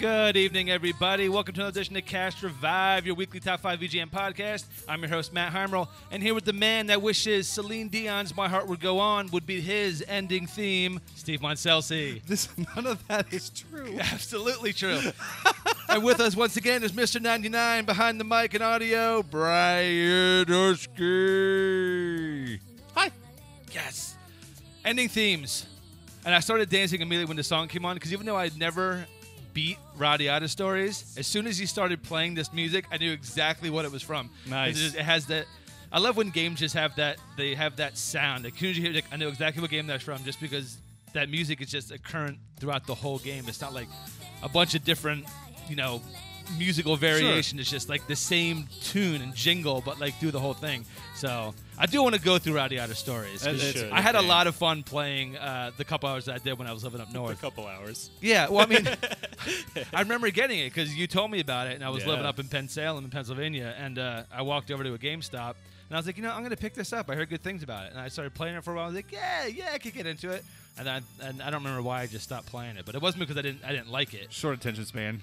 Good evening, everybody. Welcome to another edition of Cast Revive, your weekly top five VGM podcast. I'm your host, Matt Heimerl, and here with the man that wishes Celine Dion's "My Heart Would Go On" would be his ending theme, Steve Monselsi. This none of that is true. Absolutely true. and with us once again is Mr. 99 behind the mic and audio, Brian Oski. Hi. Yes. Ending themes. And I started dancing immediately when the song came on because even though I'd never beat Radiata stories, as soon as he started playing this music, I knew exactly what it was from. Nice. It, just- it has that. I love when games just have that. They have that sound. As soon as you hear, it, I know exactly what game that's from, just because that music is just a current throughout the whole game. It's not like a bunch of different, you know, musical variation. It's just like the same tune and jingle, but like through the whole thing. So I do want to go through Radiata stories. 'cause It- should, I had a lot of fun playing uh, the couple hours that I did when I was living up north. a couple hours. Yeah, well, I mean, I remember getting it because you told me about it, and I was Yeah. living up in Penn Salem in Pennsylvania, and uh, I walked over to a GameStop, and I was like, you know, I'm gonna pick this up. I heard good things about it, and I started playing it for a while. I was like, yeah, yeah, I could get into it, and I, and I don't remember why I just stopped playing it, but it wasn't because I didn't I didn't like it. Short attention span.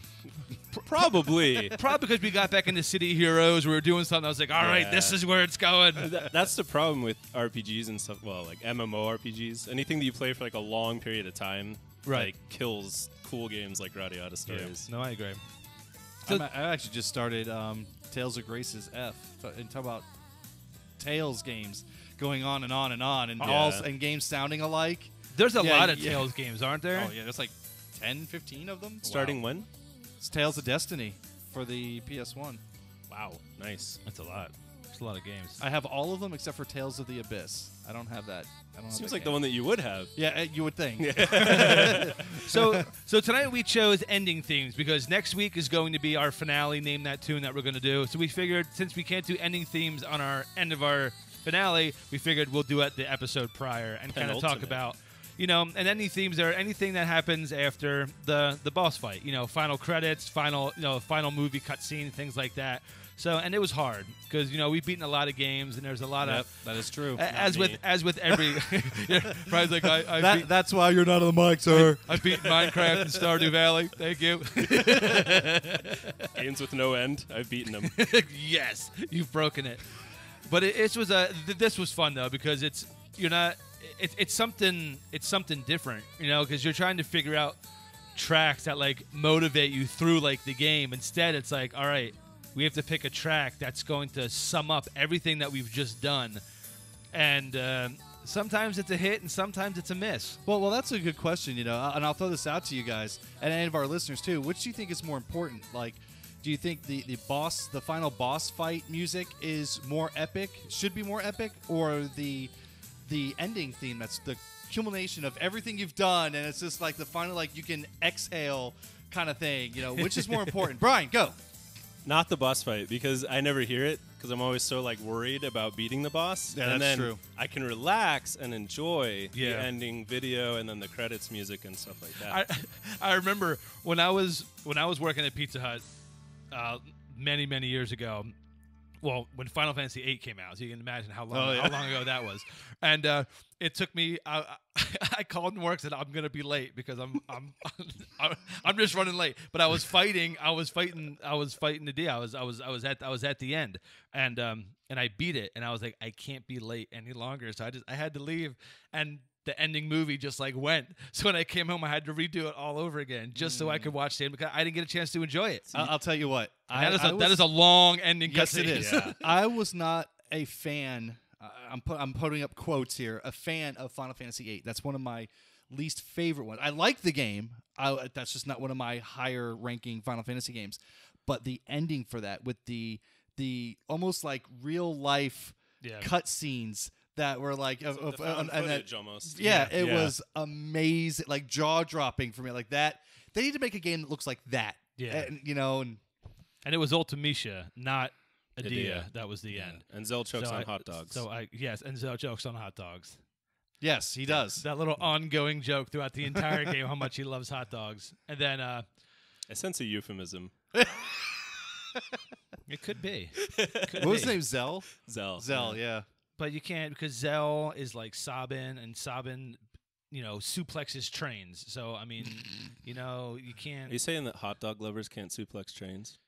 Probably. Probably because we got back into City Heroes, we were doing something. I was like, all right, Yeah. this is where it's going. Th- That's the problem with RPGs and stuff. Well, like MMORPGs. Anything that you play for like a long period of time, Right. like kills cool games like Radiata Stories. No, I agree. I'm, I actually just started um, Tales of Graces F t- and talk about Tales games going on and on and on and Yeah. all and games sounding alike. There's a Yeah, lot of yeah. Tales games, aren't there? Oh yeah, there's like 10, 15 of them. Starting Wow. when? It's Tales of Destiny for the PS1. Wow, nice. That's a lot. It's a lot of games. I have all of them except for Tales of the Abyss. I don't have that. I don't have Seems that like the one that you would have. Yeah, uh, you would think. so so tonight we chose ending themes because next week is going to be our finale name that tune that we're going to do so we figured since we can't do ending themes on our end of our finale we figured we'll do it the episode prior and kind of talk Penultimate. about you know and any themes are anything that happens after the the boss fight you know final credits final you know final movie cutscene things like that so and it was hard because you know we've beaten a lot of games and there's a lot Yep, of that is true. a- as with as with every yeah, Brian's like I, I That, beat, that's why you're not on the mic, sir. I beat Minecraft and Stardew Valley. Thank you. Games with no end. I've beaten them. yes, you've broken it. But it, it was a. Th- this was fun though because it's you're not. It, it's something. It's something different, you know, because you're trying to figure out tracks that like motivate you through like the game. Instead, it's like, all right, we have to pick a track that's going to sum up everything that we've just done, and. um Sometimes it's a hit and sometimes it's a miss. Well, well, that's a good question, you know, and I'll throw this out to you guys and any of our listeners too. Which do you think is more important? Like, do you think the the boss, the final boss fight music is more epic, should be more epic, or the the ending theme that's the culmination of everything you've done, and it's just like the final, like you can exhale kind of thing. You know, which is more important? Brian, go. Not the boss fight because I never hear it because I'm always so like worried about beating the boss. Yeah, and that's then true. I can relax and enjoy Yeah. the ending video and then the credits music and stuff like that. I, I remember when I was when I was working at Pizza Hut uh, many many years ago. Well, when Final Fantasy VIII came out, so you can imagine how long Oh, yeah. how long ago that was. And uh, it took me. I, I called and work said I'm gonna be late because I'm I'm I'm just running late. But I was fighting. I was fighting. I was fighting the D. I was I was I was at I was at the end, and um and I beat it. And I was like I can't be late any longer. So I just I had to leave and. The ending movie just like went. So when I came home, I had to redo it all over again just so I could watch it because I didn't get a chance to enjoy it. I- I'll tell you what. And that is a I that was- is a long ending. Yes, it is. Yeah. I was not a fan. Uh, I'm I'm putting up quotes here. A fan of Final Fantasy VIII. That's one of my least favorite ones. I like the game. I, that's just not one of my higher ranking Final Fantasy games. But the ending for that, with the the almost like real life Yeah. cutscenes that were like of, The of- found and- and that- footage almost. yeah, it Yeah. was amazing, like jaw dropping for me. Like that, they need to make a game that looks like that. Yeah. and, you know, and And it was Ultimecia, not Adia. Adia. That was the end. And Zell chokes So on I- hot dogs. So I yes, and Zell jokes on hot dogs. yes, he does. That little ongoing joke throughout the entire game how much he loves hot dogs. And then uh I sense a euphemism. it could be. Could What was his be. name? Zell. Zell. Zell. Yeah. But you can't because Zell is like Sabin and Sabin you know suplexes trains. So I mean, you know, you can't. Are you saying that hot dog lovers can't suplex trains?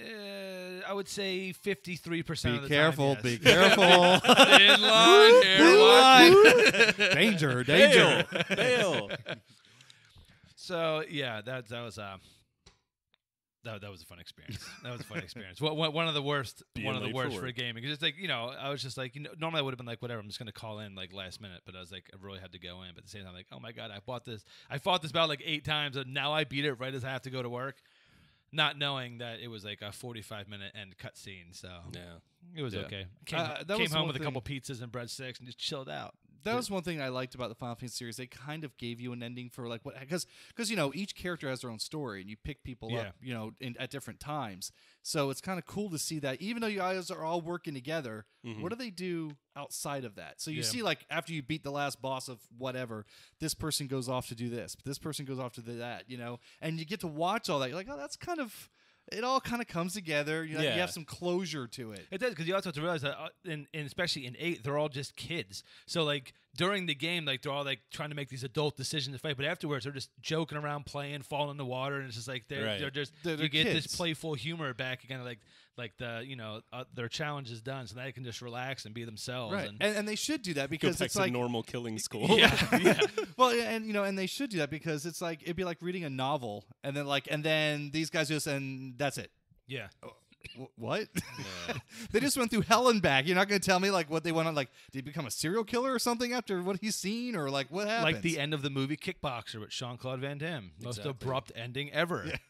Uh, I would say fifty-three percent of Be the careful, time. be careful. In line, here, Blue watch. line. danger, danger. Bail! Bail! So yeah, that that was uh that, that was a fun experience. That was a fun experience. One, one one of the worst, Being one of the for worst for, work. gaming. It's like you know, I was just like, you know, normally I would have been like, whatever, I'm just gonna call in like last minute. But I was like, I really had to go in. But at the same time, like, oh my god, I bought this. I fought this battle like eight times, and now I beat it right as I have to go to work, not knowing that it was like a 45 minute end cutscene. So Yeah. it was Yeah. okay. Came, Uh, came home with a couple pizzas and breadsticks and just chilled out. That was one thing I liked about the Final Fantasy series. They kind of gave you an ending for like what because because you know each character has their own story and you pick people Yeah. up you know in, at different times. So it's kind of cool to see that even though you guys are all working together, Mhm. what do they do outside of that? So you Yeah. see like after you beat the last boss of whatever, this person goes off to do this, this person goes off to do that, you know, and you get to watch all that. You're like, oh, that's kind of it all kind of comes together. You know, you have some closure to it. It does because you also have to realize that, uh, in, in especially in eight, they're all just kids. So like during the game, like they're all like trying to make these adult decisions to fight, but afterwards they're just joking around, playing, falling in the water, and it's just like they're Right. they're just They're- you they're get this playful humor back again, like like the you know uh, their challenge is done, so they can just relax and be themselves. Right, And, and, and they should do that because it's to like normal killing school. yeah, yeah. well, and you know, and they should do that because it's like it'd be like reading a novel, and then like, and then these guys just and that's it. yeah. Wh- What? Yeah. they just went through hell and back. You're not going to tell me like what they went on. Like, did he become a serial killer or something after what he's seen, or like what happened? Like the end of the movie Kickboxer with Jean-Claude Van Damme, most Exactly. abrupt ending ever.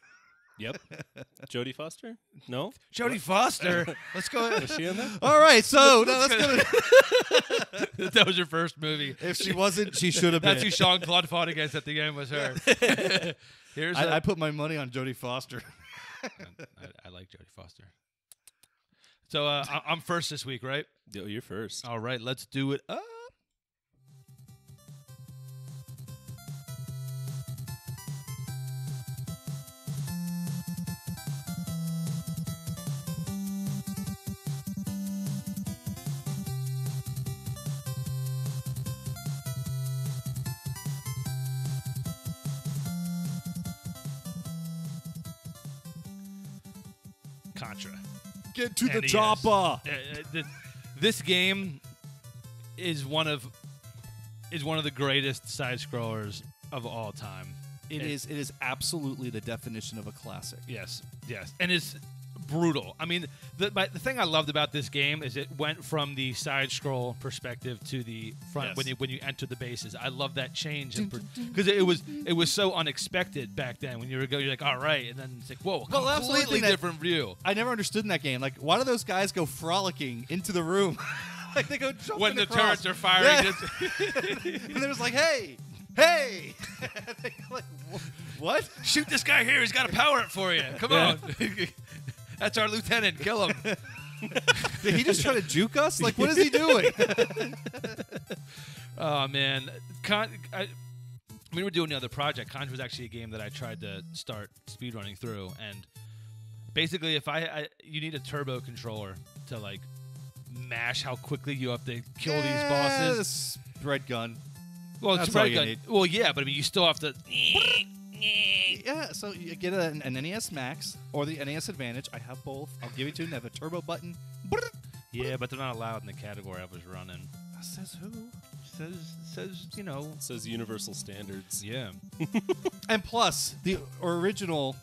Yep. Jodie Foster? No? Jodie Foster, let's go. Was she in that? All right, so now let's go. To, that was your first movie. if she wasn't, she should have been. That's been. who Jean-Claude fought against at the end was her. Here's a- I, I put my money on Jodie Foster. I, I like Jodie Foster. So uh, I, I'm first this week, right? Yo, you're first. All right, let's do it up. Get to the NES. chopper. Uh, uh, this game is one of is one of the greatest side scrollers of all time. It It- is. It is absolutely the definition of a classic. Yes, yes, and it's brutal. I mean, the my, the thing I loved about this game is it went from the side scroll perspective to the front Yes. when you when you enter the bases. I love that change because it was it was so unexpected back then. When you were go, you're like, all right, and then it's like, whoa, Well, that's completely thing that- different view. I never understood in that game. Like, why do those guys go frolicking into the room? like they go jumping When the across. turrets are firing, Yeah. it's- and they're just like, hey, hey. Like, what? shoot this guy here. He's got to power it for you. Come on. That's our lieutenant. Kill him. Did he just try to juke us? Like, what is he doing? Oh man, Con- I, we were doing the other project. Contra was actually a game that I tried to start speedrunning through, and basically, if I, I you need a turbo controller to like mash how quickly you have to kill these bosses. Red gun. Well, it's That's all red you gun. need. Well, yeah, but I mean, you still have to. Yeah, so you get an, an NES Max or the NES Advantage. I have both. I'll give you two. And they have a turbo button. Yeah, but they're not allowed in the category I was running. Says who? Says says you know. Says universal standards. Yeah. And plus, the original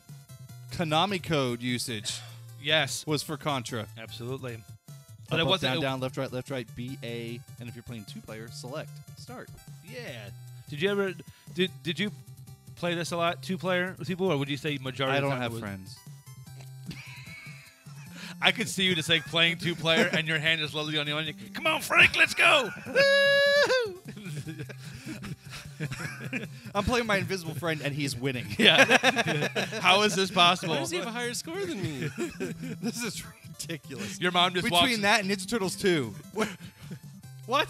Konami code usage Yes. was for Contra. Absolutely. But But it wasn't. down, down, left, right, left, right, B, A, and if you're playing two player, select, start. Yeah. Did you ever did did you play this a lot, two player with people, or would you say majority? I don't time have friends. I could see you just like playing two player, and your hand is literally on the onion. Come on, Frank, let's go. I'm playing my invisible friend, and he's winning. yeah. How is this possible? Why does he have a higher score than me? this is ridiculous. Your mom just walks. Between that and Ninja Turtles 2. What? what?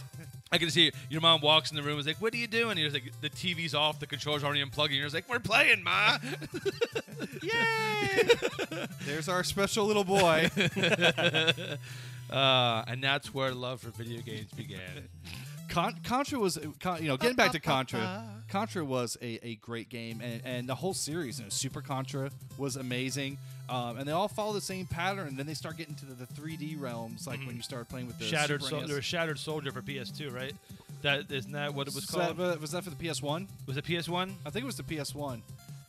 I can see your mom walks in the room. and is like, "What are you doing?" And you're like, "The TV's off. The controller's already unplugged." And you're like, "We're playing, ma." Yay! There's our special little boy. uh, and that's where love for video games began. Con- Contra was, Con- you know, getting back to Contra. Contra was a, a great game, and, and the whole series, you know, Super Contra was amazing. Um, and they all follow the same pattern. And then they start getting to the, the 3D realms, like when you start playing with the Shattered, Super E Sol- NES. or Shattered Soldier for PS2, right? That isn't that what it was Was that, called? was that for the PS1? Was it PS1? I think it was the PS1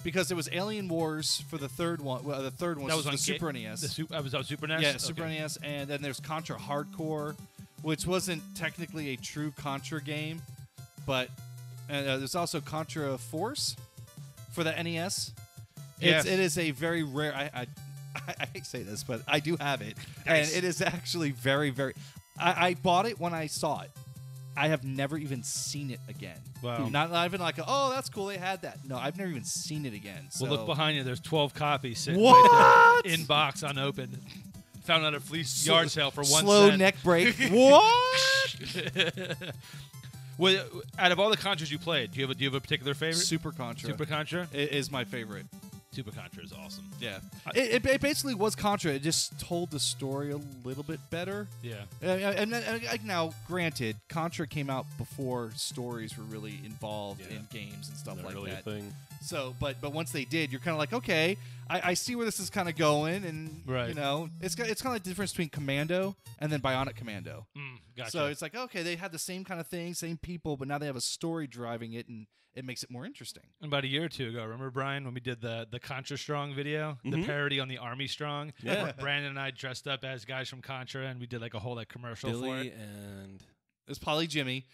because it was Alien Wars for the third one. Well, the third one That was, was the on Super NES. The Super, I was on Super NES. yeah, Okay. Super NES, and then there's Contra Hardcore, which wasn't technically a true Contra game, but and, uh, there's also Contra Force for the NES. Yes. It's, it is a very rare. I, I I hate to say this, but I do have it, Nice. and it is actually very very. I, I bought it when I saw it. I have never even seen it again. Wow. Not, not even like, oh, that's cool. They had that. No, I've never even seen it again. So. Well, look behind you. There's 12 copies sitting right in box unopened. Found at a flea yard sale for one Slow cent. neck break. what? Well, out of all the Contras you played, do you have a, do you have a particular favorite? Super Contra. Super Contra. It is my favorite. Super Contra is awesome. Yeah, it, it, it basically was Contra. It just told the story a little bit better. Yeah. Uh, and, and, and, like, now, granted, Contra came out before stories were really involved Yeah. in games and stuff Not like really that. a thing. So, but but once they did, you're kind of like, okay, I, I see where this is kind of going, and Right. you know, it's got- it's kind of like the difference between Commando and then Bionic Commando. Mm, gotcha. So it's like, okay, they had the same kind of thing, same people, but now they have a story driving it, and it makes it more interesting. about a year or two ago, remember Brian when we did the the Contra Strong video, the Mhm. parody on the Army Strong? Yeah. Brandon and I dressed up as guys from Contra, and we did like a whole like commercial for Billy it. and It's probably Jimmy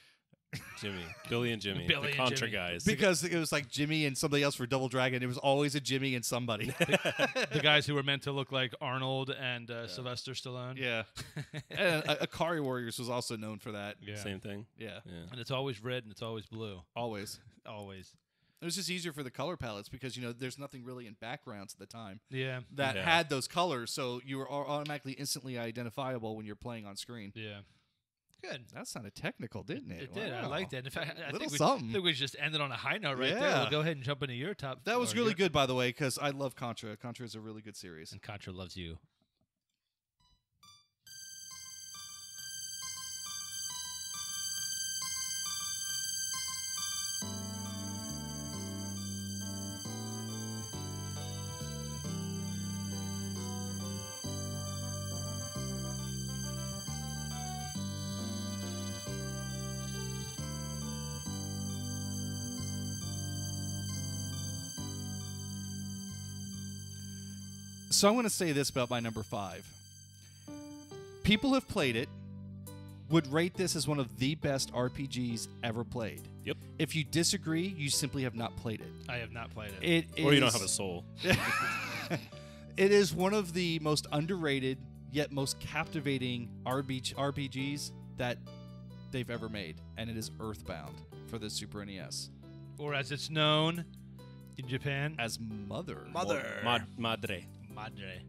Jimmy. Billy and Jimmy. Billy the and Contra Jimmy. guys. because it was like Jimmy and somebody else for Double Dragon. It was always a Jimmy and somebody. the guys who were meant to look like Arnold and uh, Sylvester Stallone. yeah, and uh, Ikari Warriors was also known for that. Yeah. Same thing. Yeah, Yeah. And it's always red and it's always blue. always. Always. It was just easier for the color palettes because you know there's nothing really in backgrounds at the time Yeah. that Yeah. had those colors, so you were automatically instantly identifiable when you're playing on screen. Yeah. Good. That sounded technical, didn't it? It did. I liked it. In fact, I Little think we, something. I think we just ended on a high note right there. Yeah. We'll go ahead and jump into your top. That was really your- good, by the way, because I love Contra. Contra is a really good series. And Contra loves you. So I'm going to say this about my number five. People have played it, would rate this as one of the best RPGs ever played. Yep. If you disagree, you simply have not played it. I have not played it. It Or you don't have a soul. it is one of the most underrated yet most captivating RPGs that they've ever made, and it is Earthbound for the Super NES or as it's known in Japan, as Mother. Mad- madre. Madre.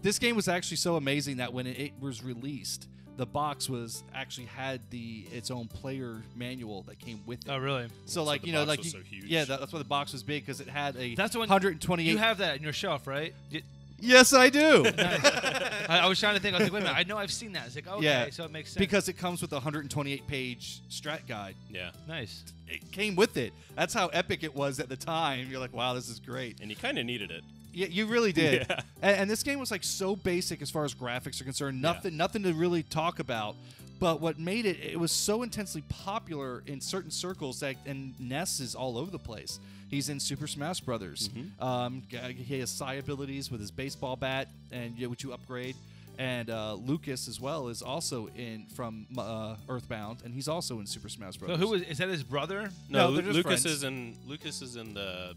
This game was actually so amazing that when it, it was released, the box was actually had the its own player manual that came with it. Oh, really? so So like you know like you- so huge. yeah that, that's why the box was big because it had a That's the one- 128 You have that in your shelf, right? Y- yes I do I, I was trying to think. I was like, wait a minute. I know I've seen that. It's like, okay, Yeah, so it makes sense. because it comes with a 128 page strat guide Yeah. nice. it came with it that's how epic it was at the time you're like wow this is great And you kind of needed it. Yeah, you really did. Yeah. And, and this game was like so basic as far as graphics are concerned. Nothing, nothing to really talk about. But what made it, it was so intensely popular in certain circles that, and Ness is all over the place. He's in Super Smash Brothers. Um, he has psi abilities with his baseball bat, and yeah, which you upgrade. And uh, Lucas as well is also in from uh, Earthbound, and he's also in Super Smash So Brothers. who was? Is that his brother? No, Lu- Lucas friends. is in Lucas is in the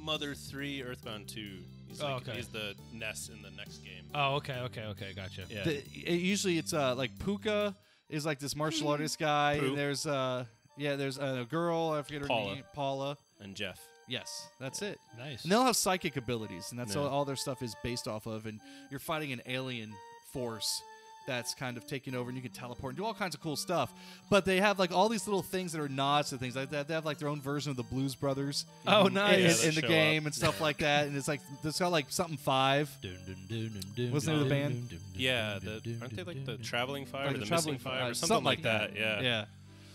Mother Three, Earthbound Two. He's Oh, okay. he's the Ness in the next game. Oh, okay, okay, okay, gotcha. Yeah. The, it, usually it's uh like Puka is like this martial Hmm. artist guy, Poo. and there's uh yeah there's a girl I forget her Paula. name Paula. and Jeff. Yes, that's it. Nice. And they'll have psychic abilities, and that's Yeah. all, all their stuff is based off of. And you're fighting an alien force that's kind of taking over, and you can teleport and do all kinds of cool stuff. But they have like all these little things that are nods to things like that. They have like their own version of the Blues Brothers. Oh, in- nice. In, Yeah, in the show game and stuff like that, and it's like it's got like something five. What's the name of the band? dun, dun, Yeah, the aren't they like the traveling five Like or the the Traveling missing Five, five or something, something like like that? Yeah.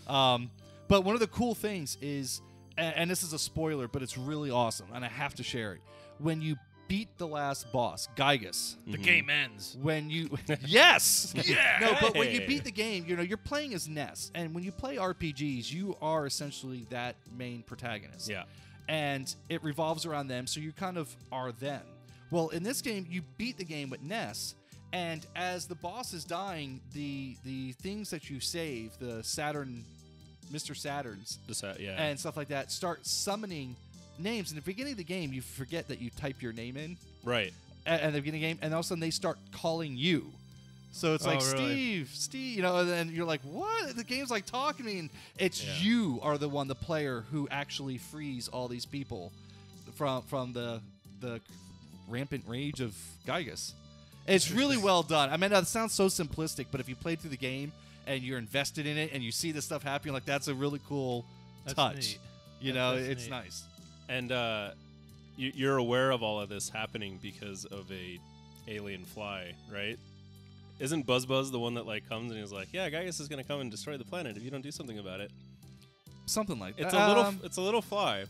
Yeah. Um, but one of the cool things is, and, and this is a spoiler, but it's really awesome, and I have to share it. When you beat the last boss, Giygas, The mm-hmm. game ends. when you yes Yeah. no but when you Hey. beat the game you know you're playing as ness and when you play rpgs you are essentially that main protagonist Yeah. and it revolves around them so you kind of are them well in this game you beat the game with ness and as the boss is dying the the things that you save the saturn mr saturns Just that, yeah. and stuff like that start summoning names in the beginning of the game you forget that you type your name in right. at, at the beginning of the game, and all of a sudden they start calling you. So it's oh, like Oh, really? Steve, Steve, you know, and then you're like, what? The game's like talking to me, and it's Yeah. you are the one, the player, who actually frees all these people from from the the rampant rage of Giygas. It's really well done. I mean, it sounds so simplistic, but if you play through the game and you're invested in it and you see this stuff happening, like that's a really cool That's touch. neat. You That- know, it's neat. nice. And uh, you, you're aware of all of this happening because of a alien fly, right? Isn't Buzz Buzz the one that like comes and he's like, "Yeah, Gaius is gonna come and destroy the planet if you don't do something about it." Something like It's that. a little, Um, it's a little fly,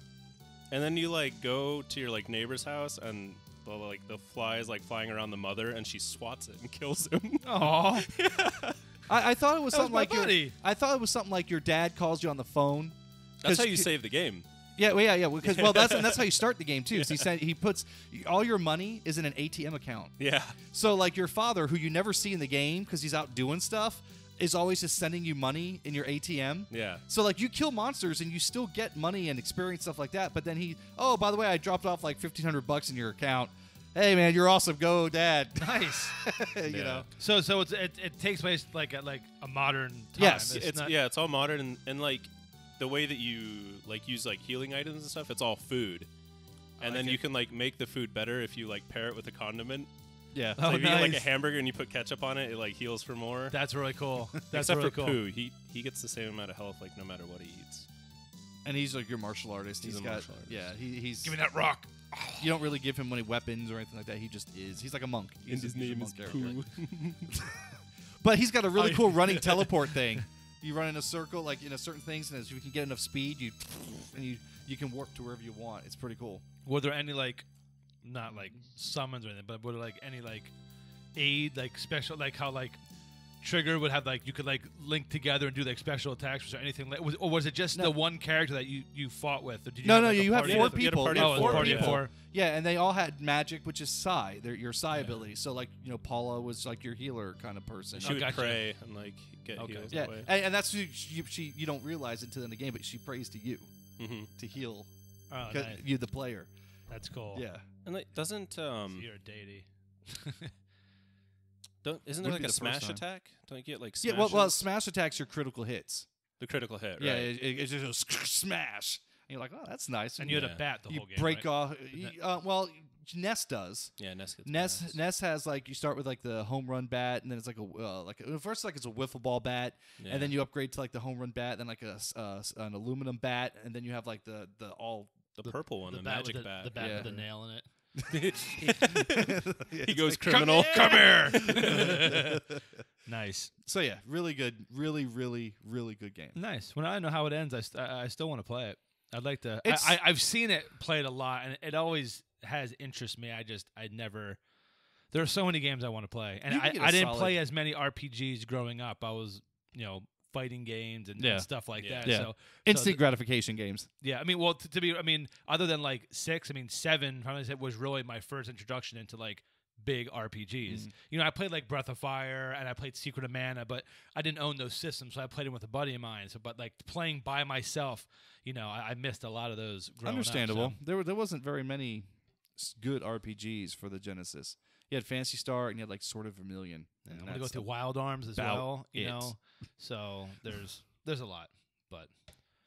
and then you like go to your like neighbor's house and the, like the fly is like flying around the mother and she swats it and kills him. Aw. I, I thought it was That was something my like your. I thought it was something like your dad calls you on the phone. That's 'Cause how you save the game. Yeah, well, yeah, yeah. Because well, that's and that's how you start the game too. So he said he puts all your money is in an ATM account. Yeah, So like your father, who you never see in the game because he's out doing stuff, is always just sending you money in your ATM. yeah. So like you kill monsters and you still get money and experience stuff like that. But then he, oh by the way, I dropped off like fifteen hundred bucks in your account. Hey man, you're awesome. Go, dad. Nice. you Yeah. know. So so it's, it it takes place like at like a modern time. Yes, it's not- yeah, it's all modern and, and like the way that you like use like healing items and stuff. It's all food, and like then it. you can like make the food better if you like pair it with a condiment. Yeah. Oh, so if you get like a hamburger and you put ketchup on it, it like heals for more. That's really cool. That's Except really for cool. Poo, he he gets the same amount of health like no matter what he eats. And he's like your martial artist. He's he's a got martial artist. yeah. He, he's Give me that rock. you don't really give him any weapons or anything like that. He just is. He's like a monk. He's a- he's a monk character. But he's got a really Oh, cool running teleport thing. You run in a circle, like in a certain things, and as you can get enough speed, you and you you can warp to wherever you want. It's pretty cool. Were there any like, not like summons or anything, but were there like any like aid, like special, like how like Trigger would have like you could like link together and do like special attacks or anything like, was, or was it just No. the one character that you you fought with? Or did you No, have, no, like, you have four of- You had a people. party You Oh, four party of people. four. Yeah, and they all had magic, which is Psi. They're your Psi ability. So like you know, Paula was like your healer kind of person. she Oh, would gotcha. pray and like get Okay. heals yeah, that way. and, and that's who she, she you don't realize until in the game, but she prays to you hmm to heal Oh, 'cause nice. you, the player. That's cool. Yeah. And like doesn't um You're a deity. don't, isn't there Wouldn't like be a the first smash time. attack? Don't you get like Yeah. Well, well, smash attacks your critical hits. the critical hit, Yeah, right? it, it, it's just a smash. And you're like, oh, that's nice. And you had Yeah. a bat the you whole game. break right? off. y- Uh, well, Ness does. Yeah, Ness gets Ness badass. Ness has like you start with like the home run bat, and then it's like a uh, like a, first like it's a wiffle ball bat, Yeah. and then you upgrade to like the home run bat, then like a s- uh, s- an aluminum bat, and then you have like the the all. the purple one, the, bat magic with the, bat. The bat Yeah. with the nail in it. he goes criminal. Come here. nice. So yeah, really good, really really really good game. Nice. When I know how it ends, I, st- I I still want to play it. I'd like to. I, It's- I, I've seen it played a lot, and it always has interest me. I just I never. There are so many games I want to play, and You can I, get a I didn't solid- play as many RPGs growing up. I was you know fighting games and, and stuff like Yeah. that. Yeah. So Instant th- gratification games. yeah, I mean, well, t- to be, I mean, other than like six, I mean, seven, probably said was really my first introduction into like big RPGs. Mhm. You know, I played like Breath of Fire and I played Secret of Mana, but I didn't own those systems, so I played them with a buddy of mine. So, but like playing by myself, you know, I, I missed a lot of those. Growing Understandable. Up, so- There were there wasn't very many s- good RPGs for the Genesis. You had Phantasy Star and you had like Sword of Vermilion. Yeah, and I'm gonna go that's through Wild Arms as well. You it. know, so there's there's a lot, but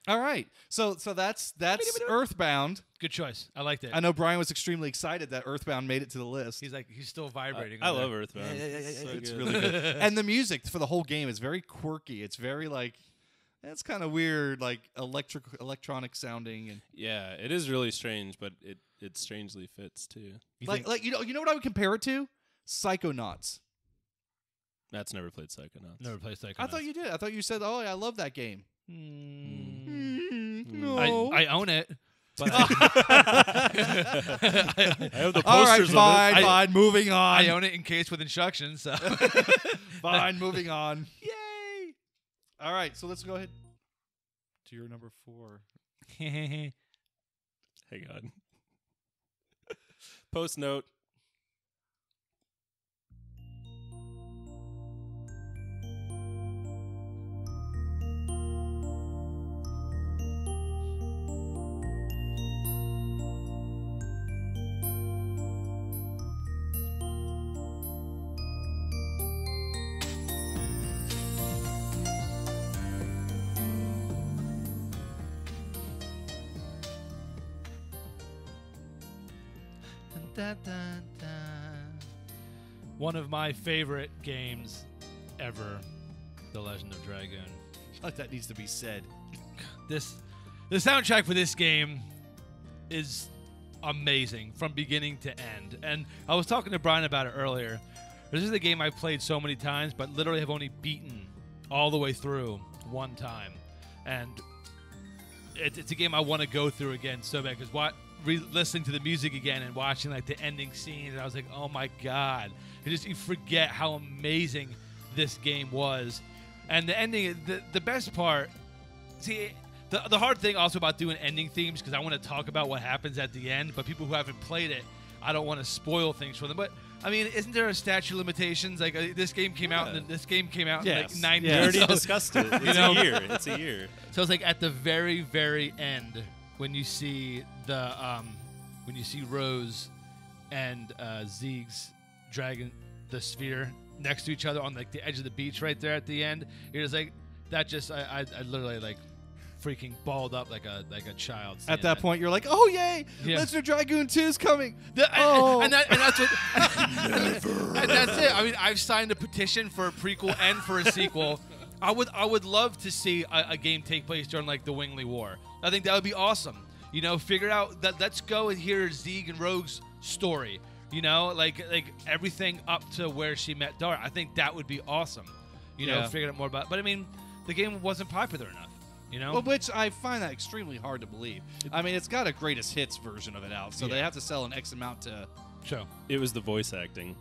All right. So so that's that's Earthbound. good choice. I liked it. I know Brian was extremely excited that Earthbound made it to the list. He's like he's still vibrating. I over love there. Earthbound. Yeah, yeah, yeah, So yeah, it's good. really good. and the music for the whole game is very quirky. It's very like it's kind of weird, like electric electronic sounding and Yeah, it is really strange, but it it strangely fits too. You like think- like you know you know what I would compare it to? Psychonauts. That's never played Psychonauts. never played Psychonauts. I thought you did. I thought you said, "Oh, yeah, I love that game." Hmm. I, hmm. I own it. But I have the posters All right, of fine, I- fine. Moving on. I own it in case with instructions. So fine, moving on. yay! All right, so let's go ahead to your number four. it. Hang on. Post note. One of my favorite games ever, The Legend of Dragoon. Like that needs to be said. This, the soundtrack for this game is amazing from beginning to end. And I was talking to Brian about it earlier. This is a game I've played so many times, but literally have only beaten all the way through one time. And it, it's a game I want to go through again so bad because what re- listening to the music again and watching like the ending scenes, and I was like, oh my god! You just you forget how amazing this game was, and the ending. The the best part, see. The, the hard thing also about doing ending themes because I want to talk about what happens at the end, but people who haven't played it, I don't want to spoil things for them. But I mean, isn't there a statute of limitations? Like uh, this game came out, Yeah. in, this game came out Yes. in like nine Yeah. We years. already ago. discussed it. It's know? a year. It's a year. So it's like at the very, very end when you see the um, when you see Rose and uh, Zieg's dragon the sphere next to each other on like the edge of the beach right there at the end. You're just like that. Just I, I, I literally like freaking balled up like a like a child. At that point, you're like, oh, yay! Yeah. Of Dragoon 2 is coming. The- and, Oh. and, that, and that's what. and that's it. I mean, I've signed a petition for a prequel and for a sequel. I would, I would love to see a, a game take place during like the Wingly War. I think that would be awesome. You know, figure out that. Let's go and hear Zieg and Rogue's story. You know, like like everything up to where she met Dart. I think that would be awesome. You know, Yeah. figure out more about. But I mean, the game wasn't popular enough. You know, Well, which I find that extremely hard to believe. I mean, it's got a greatest hits version of it out, so they have to sell an X amount to. show. It was the voice acting.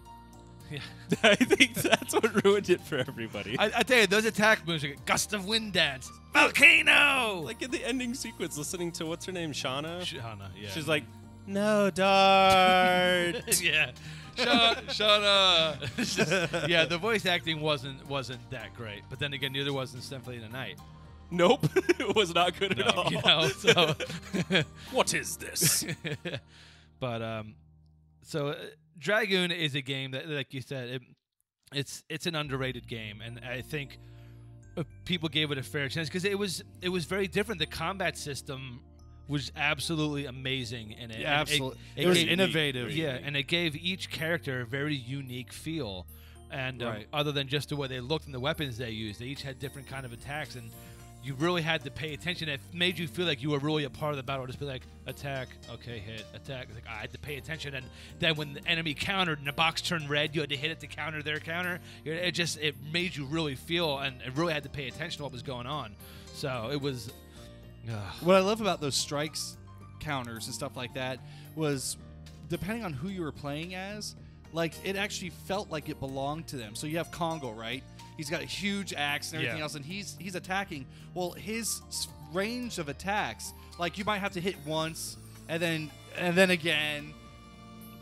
Yeah. I think that's what ruined it for everybody. I, I tell you, those attack moves, like gust of wind dance, volcano. like in the ending sequence, listening to what's her name, Shauna. Shauna, yeah. She's like, "No, Dart." yeah. Sha- Shauna. Yeah, the voice acting wasn't wasn't that great, but then again, neither was in Symphony of the Night. nope, it was not good at all. you know, so. what is this? but um, so uh, Dragoon is a game that, like you said, it, it's it's an underrated game, and I think uh, people gave it a fair chance because it was it was very different. The combat system was absolutely amazing in it. Yeah, And absolutely. It, It was gave- innovative. Yeah, and it gave each character a very unique feel. And um, other than just the way they looked and the weapons they used, they each had different kind of attacks, and you really had to pay attention. It made you feel like you were really a part of the battle. Just be like, attack, okay, hit, attack. Like I had to pay attention, and then when the enemy countered and the box turned red, you had to hit it to counter their counter. It just it made you really feel, and it really had to pay attention to what was going on. So it was. What I love about those strikes counters and stuff like that was depending on who you were playing as, like it actually felt like it belonged to them. So you have Congo, right? He's got a huge axe and everything Yeah. else, and he's he's attacking. Well, his range of attacks, like you might have to hit once, and then and then again,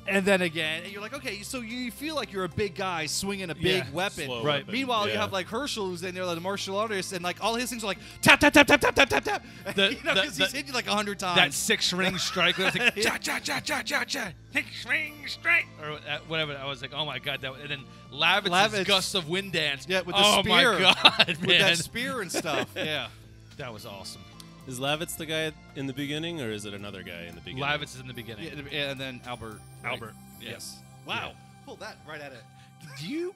and then again, and you're like, okay, so you feel like you're a big guy swinging a big Yeah. weapon, Slow Right. weapon, Meanwhile, you have like Haschel who's in there, like the martial artist, and like all his things are like tap tap tap tap tap tap tap tap. The- you know, 'cause he's the- hit you like a hundred times. that six ring strike. Where like cha cha cha cha cha cha, six ring strike, or uh, whatever. I was like, oh my god, that. And then Lavitz's Lavitz- gust of wind dance. Yeah, with the oh spear. my god, man. with that spear and stuff. yeah. that was awesome. Is Lavitz the guy in the beginning, or is it another guy in the beginning? Lavitz is in the beginning. yeah. And then Albert. right? Albert. Yes. Yeah. Wow. Pull that right at it. Do you?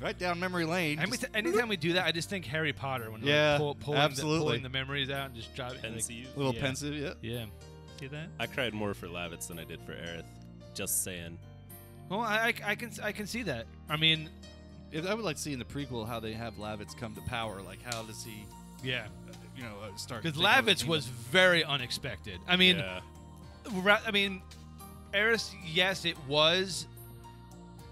Right down memory lane. Every Just anytime we do that, I just think Harry Potter when Yeah, we're pull, pulling, absolutely. The, pulling the memories out and just driving. Like, Pensieve. a little yeah. Pensieve. Yeah. yeah. See that? I cried more for Lavitz than I did for Aerith. Just saying. Well, I, I, I can I can see that. I mean, If, I would like to see in the prequel how they have Lavitz come to power. Like, how does he? yeah. You know uh, start. Because taking over the Lavitz was very unexpected. I mean, yeah. I mean, Aerith, yes, it was.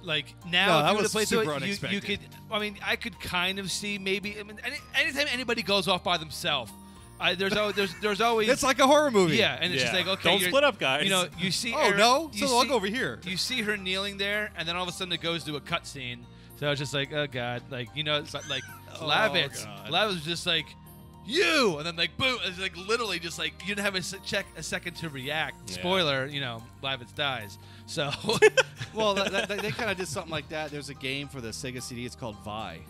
Like now, No, if you would've was played super it, you, you could. I mean, I could kind of see maybe. I mean, any, anytime anybody goes off by themselves, I, there's always there's there's always It's like a horror movie. yeah, and it's just like okay, Don't split up, guys. You know, you see. Oh no! So I'll go over here. You see her kneeling there, and then all of a sudden it goes to a cutscene. So I was just like, oh god, like you know, it's like, like Oh, Lavitz. God. Lavitz was just like, you, and then like boom, it's like literally just like you didn't have a se- check a second to react. Yeah. Spoiler, you know, Lavitz dies. So well, that, that, they kind of did something like that. There's a game for the Sega CD. It's called Vay,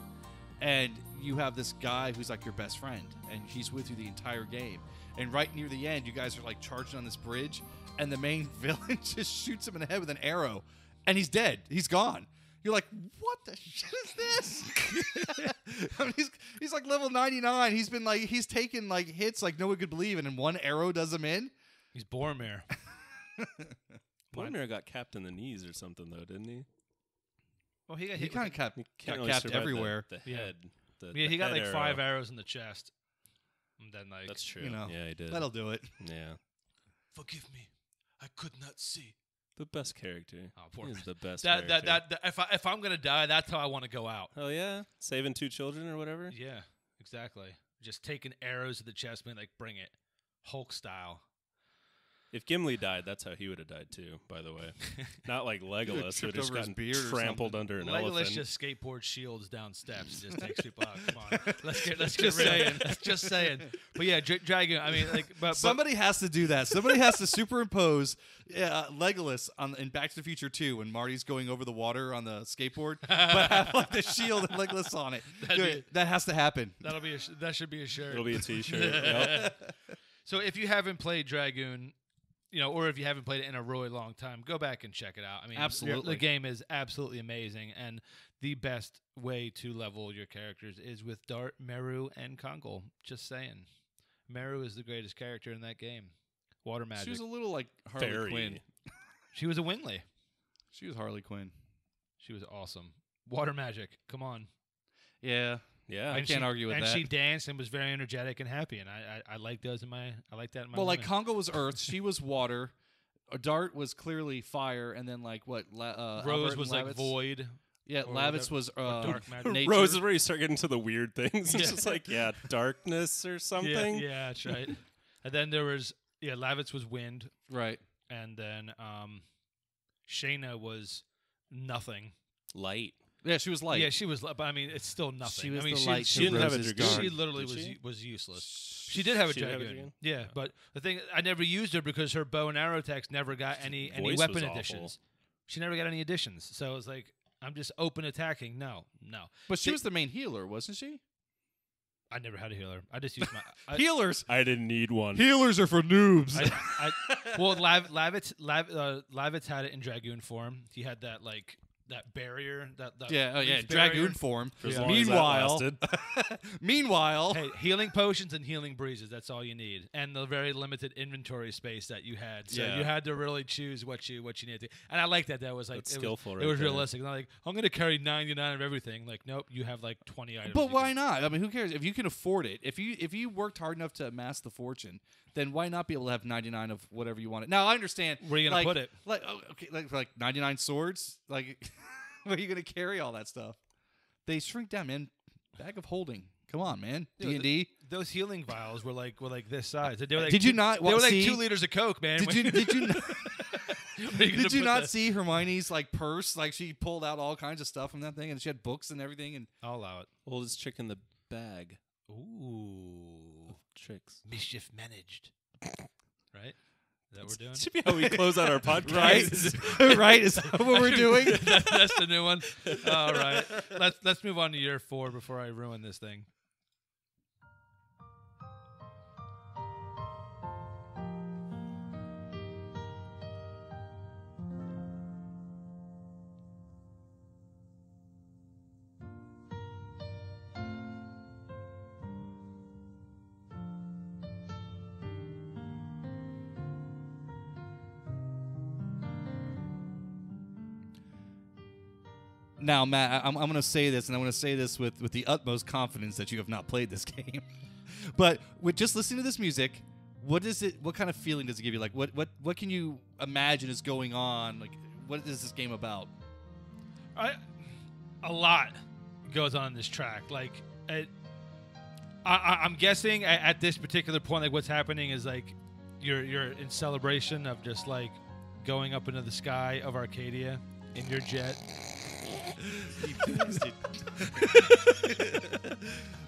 and you have this guy who's like your best friend, and he's with you the entire game. And right near the end, you guys are like charging on this bridge, and the main villain just shoots him in the head with an arrow, and he's dead. He's gone. You're like, what the shit is this? I mean, he's he's like level 99. He's been like he's taken like hits like no one could believe, and then one arrow does him in. he's Boromir. Boromir got capped in the knees or something though, didn't he? Well, he got He kind of capped, Can't got really capped survive the- everywhere. The, Yeah. head. The, yeah, the he got head like five arrows in the chest, and then like, That's true. You know, yeah, he did. That'll do it. yeah, forgive me, I could not see. The best character. Oh, poor He's the best. That, that, that that if I if I'm gonna die, that's how I want to go out. Hell yeah, saving two children or whatever. Yeah, exactly. Just taking arrows to the chest, man. like, bring it, Hulk style. If Gimli died, that's how he would have died too. By the way, not like Legolas, who just over his gotten beard or trampled under an Legolas elephant. just skateboards shields down steps and just takes people out. Come on, let's get let's Just get rid saying. of Just saying. But yeah, Dra- Dragon. I mean, like, but, but Somebody has to do that. Somebody has to superimpose uh, Legolas on in Back to the Future 2 when Marty's going over the water on the skateboard, but have like the shield and Legolas on it. That'd be- That has to happen. that'll be a sh- that should be a shirt. It'll be a T-shirt. yep. So if you haven't played Dragoon, you know, or if you haven't played it in a really long time, go back and check it out. I mean, Absolutely. the game is absolutely amazing, and the best way to level your characters is with Dart, Meru, and Kongol. Just saying, Meru is the greatest character in that game. Water magic. She was a little like Harley Fairy. Quinn. she was a Wingly. She was Harley Quinn. She was awesome. Water magic. Come on. Yeah. Yeah. I can't she- argue with and that. And she danced and was very energetic and happy, and I I, I like those in my I like that in my. Well, like. Congo was Earth, she was water. Uh, Dart was clearly fire, and then like what? La- uh, Rose Albert was like Lavitz- void. Yeah, or Lavitz whatever. was uh, dark magic. nature. Rose is where you start getting to the weird things. Yeah. It's just like yeah, darkness or something. Yeah, yeah, that's right. and then there was yeah, Lavitz was wind, right. and then um, Shayna was nothing. Light. Yeah, she was light. yeah, she was, li- but I mean, it's still nothing. She was I mean, the she, light she, to didn't have a Rose's dragoon. dark. She literally Did was she? was useless. She did have a She did have a dragoon. dragoon? Yeah, but the thing I never used her because her bow and arrow text never got any any voice weapon was awful. additions. She never got any additions. So it was like I'm just open attacking. No, no. but she They- was the main healer, wasn't she? I never had a healer. I just used my I, Healers. I didn't need one. Healers are for noobs. I, I, well, Lav, Lavitz, Lav, uh, Lavitz had it in dragoon form. He had that like that barrier. That, that yeah, oh yeah, reef barrier. dragoon form. Yeah. long as that Meanwhile, meanwhile, Hey, healing potions and healing breezes. That's all you need, and the very limited inventory space that you had. So Yeah. you had to really choose what you what you needed. To. And I like that. That was like That's it skillful Was, right it was there. realistic. Not like I'm going to carry 99 of everything. Like nope, you have like 20 items. but why not? I mean, who cares if you can afford it? If you if you worked hard enough to amass the fortune, then why not be able to have ninety nine of whatever you wanted? Now I understand. Where are you gonna like- put it? Like oh, okay, like like ninety nine swords. Like where are you gonna carry all that stuff? They shrink down, man. Bag of holding. Come on, man. D and D. Those healing vials were like were like this size. They were like Did you two- not- They well, were like see? two liters of Coke, man. Did you did you not, Where did you not that? see Hermione's like purse? Like she pulled out all kinds of stuff from that thing, and she had books and everything. And I'll allow it. Oldest chick in the bag. Ooh, Tricks. mischief managed. Right? Is that we're doing? Should be how we close out our podcast. right, right. Is that what we're doing? That- that's the new one. All right, let's let's move on to year four before I ruin this thing. Now, Matt, I- I'm, I'm going to say this, and I'm going to say this with, with the utmost confidence that you have not played this game. but with just listening to this music, what is it? What kind of feeling does it give you? Like, what what what can you imagine is going on? Like, what is this game about? I, a lot goes on in this track. Like, it, I, I'm guessing at, at this particular point, like what's happening is like you're you're in celebration of just like going up into the sky of Arcadia in your jet.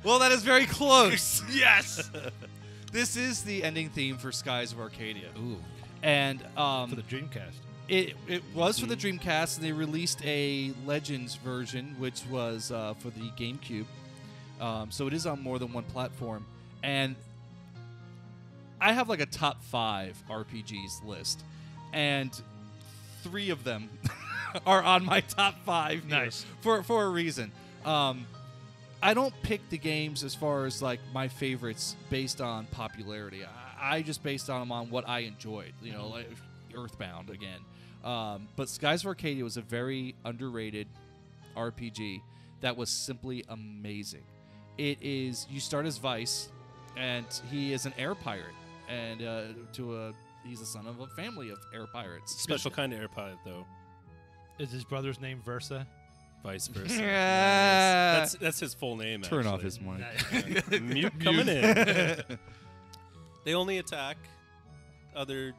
well, that is very close. yes. this is the ending theme for Skies of Arcadia, Ooh, and um, for the Dreamcast. It it was for the Dreamcast, and they released a Legends version, which was uh, for the GameCube. Um, so it is on more than one platform, and I have like a top five RPGs list, and three of them are on my top five. here Nice. for for a reason. Um, I don't pick the games as far as like my favorites based on popularity. I, I just based on them on what I enjoyed. You know, like Earthbound again. Um, but Skies of Arcadia was a very underrated RPG that was simply amazing. It is you start as Vyse, and he is an air pirate, and uh, to a he's the son of a family of air pirates. Special kind of air pilot though. Is his brother's name Versa? Vice versa. Yeah. That's that's his full name. Turn off his mic. Mute coming in. They only attack other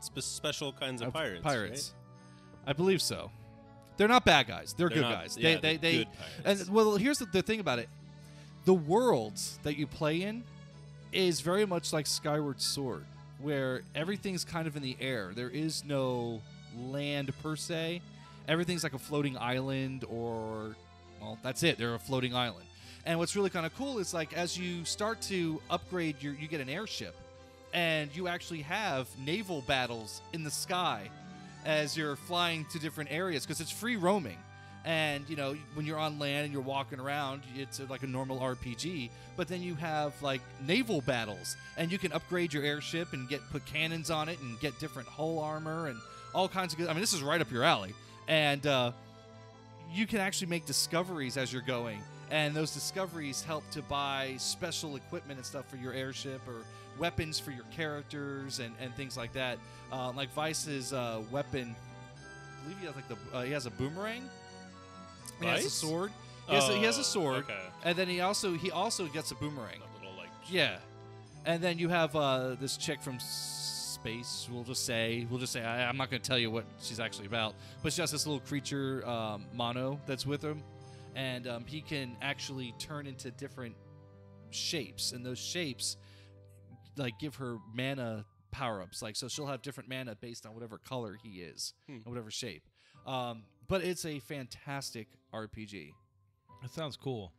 spe- special kinds of Of pirates. Pirates. I believe so. They're not bad guys. They're, good They're not- guys. yeah, they they they're they good and well here's the, the thing about it. The worlds that you play in is very much like Skyward Sword, where everything's kind of in the air. There is no land per se. Everything's like a floating island or well, that's it. They're a floating island. And what's really kind of cool is like as you start to upgrade your you get an airship and you actually have naval battles in the sky as you're flying to different areas because it's free roaming. And you know when you're on land and you're walking around, it's like a normal RPG. But then you have like naval battles, and you can upgrade your airship and get put cannons on it and get different hull armor and all kinds of good. I mean, this is right up your alley. And uh, you can actually make discoveries as you're going, and those discoveries help to buy special equipment and stuff for your airship or weapons for your characters and, and things like that. Uh, like Vyse's uh, weapon, I believe he has like the uh, he has a boomerang. He has a sword. He has, a, he has a Oh, sword, Okay. and then he also he also gets a boomerang. That little like. Yeah, and then you have uh, this chick from space. We'll just say we'll just say I, I'm not going to tell you what she's actually about, but she has this little creature um, mono that's with him, and um, he can actually turn into different shapes, and those shapes like give her mana power ups. Like so, she'll have different mana based on whatever color he is Hmm. and whatever shape. Um, but it's a fantastic RPG. That sounds cool.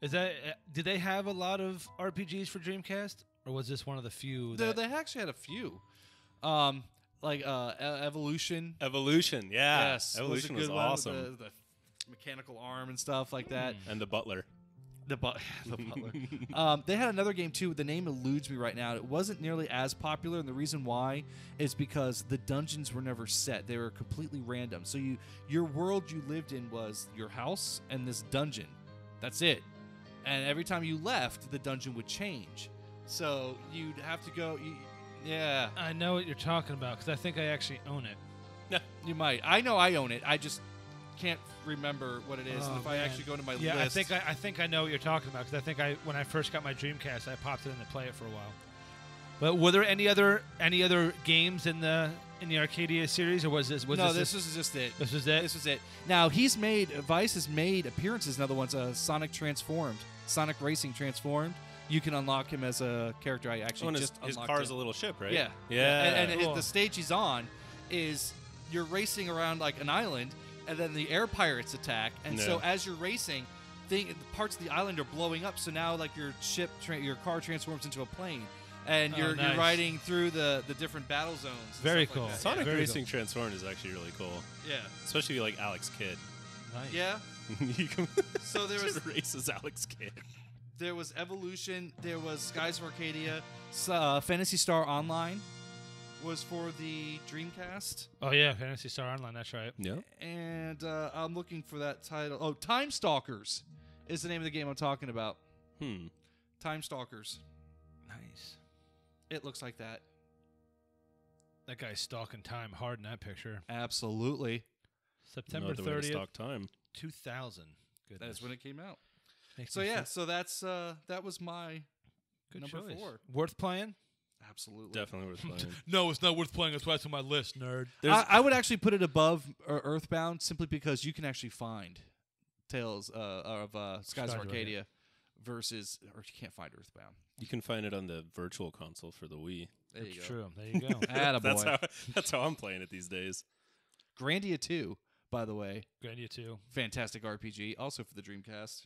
Is that? uh, Did they have a lot of RPGs for Dreamcast, or was this one of the few? They, That, they actually had a few, um, like uh, E- Evolution. Evolution. Yeah. yes, Evolution was, was, one with awesome. The, the mechanical arm and stuff like that. And the butler. The, bu- the butler. um, they had another game too. The name eludes me right now. It wasn't nearly as popular, and the reason why is because the dungeons were never set. They were completely random. So you, your world you lived in was your house and this dungeon. That's it. And every time you left, the dungeon would change. So you'd have to go. You, yeah, I know what you're talking about because I think I actually own it. you might. I know I own it. I just can't remember what it is. and Oh, if I actually go to my Yeah, list, I think I, I think I know what you're talking about because I think I when I first got my Dreamcast, I popped it in to play it for a while. But were there any other any other games in the in the Arcadia series, or was this was no, this this was just it. this was it? This was it. Now he's made Vyse has made appearances in other ones. Uh, Sonic Transformed, Sonic Racing Transformed. You can unlock him as a character. I actually Oh, and just his unlocked car's him. a little ship, right? Yeah, Yeah. And, and it- Cool. the stage he's on is you're racing around like an island, and then the air pirates attack. And so as you're racing, thing, parts of the island are blowing up. So now like your ship, tra- your car transforms into a plane, and Oh, you're nice. you're riding through the the different battle zones. and Very stuff like cool. that. Sonic Very Racing Transformed is actually really cool, Yeah. especially if you like Alex Kidd. nice. Yeah. So there was races Alex Kidd. There was Evolution, there was Skies of Arcadia, uh, Phantasy Star Online was for the Dreamcast, Oh yeah, Phantasy Star Online. That's right. Yeah. and uh, I'm looking for that title. Oh, Time Stalkers is the name of the game I'm talking about. Hmm. Time Stalkers. Nice. It looks like that. That guy's stalking time hard in that picture. Absolutely. September Not the way to thirtieth, stock time. two thousand. That Goodness. is when it came out. Makes So yeah, feel- so that's uh that was my good number choice. four. Worth playing? Absolutely. Definitely worth playing. No, it's not worth playing. That's why it's on my list, nerd. I, I would actually put it above uh, Earthbound simply because you can actually find Tales uh, of uh, Skies of Skies of Arcadia versus, or you can't find Earthbound. You can find it on the virtual console for the Wii. There you go. true. There you go. Attaboy. That's how that's how I'm playing it these days. Grandia 2, by the way, Grandia too. fantastic RPG, also for the Dreamcast.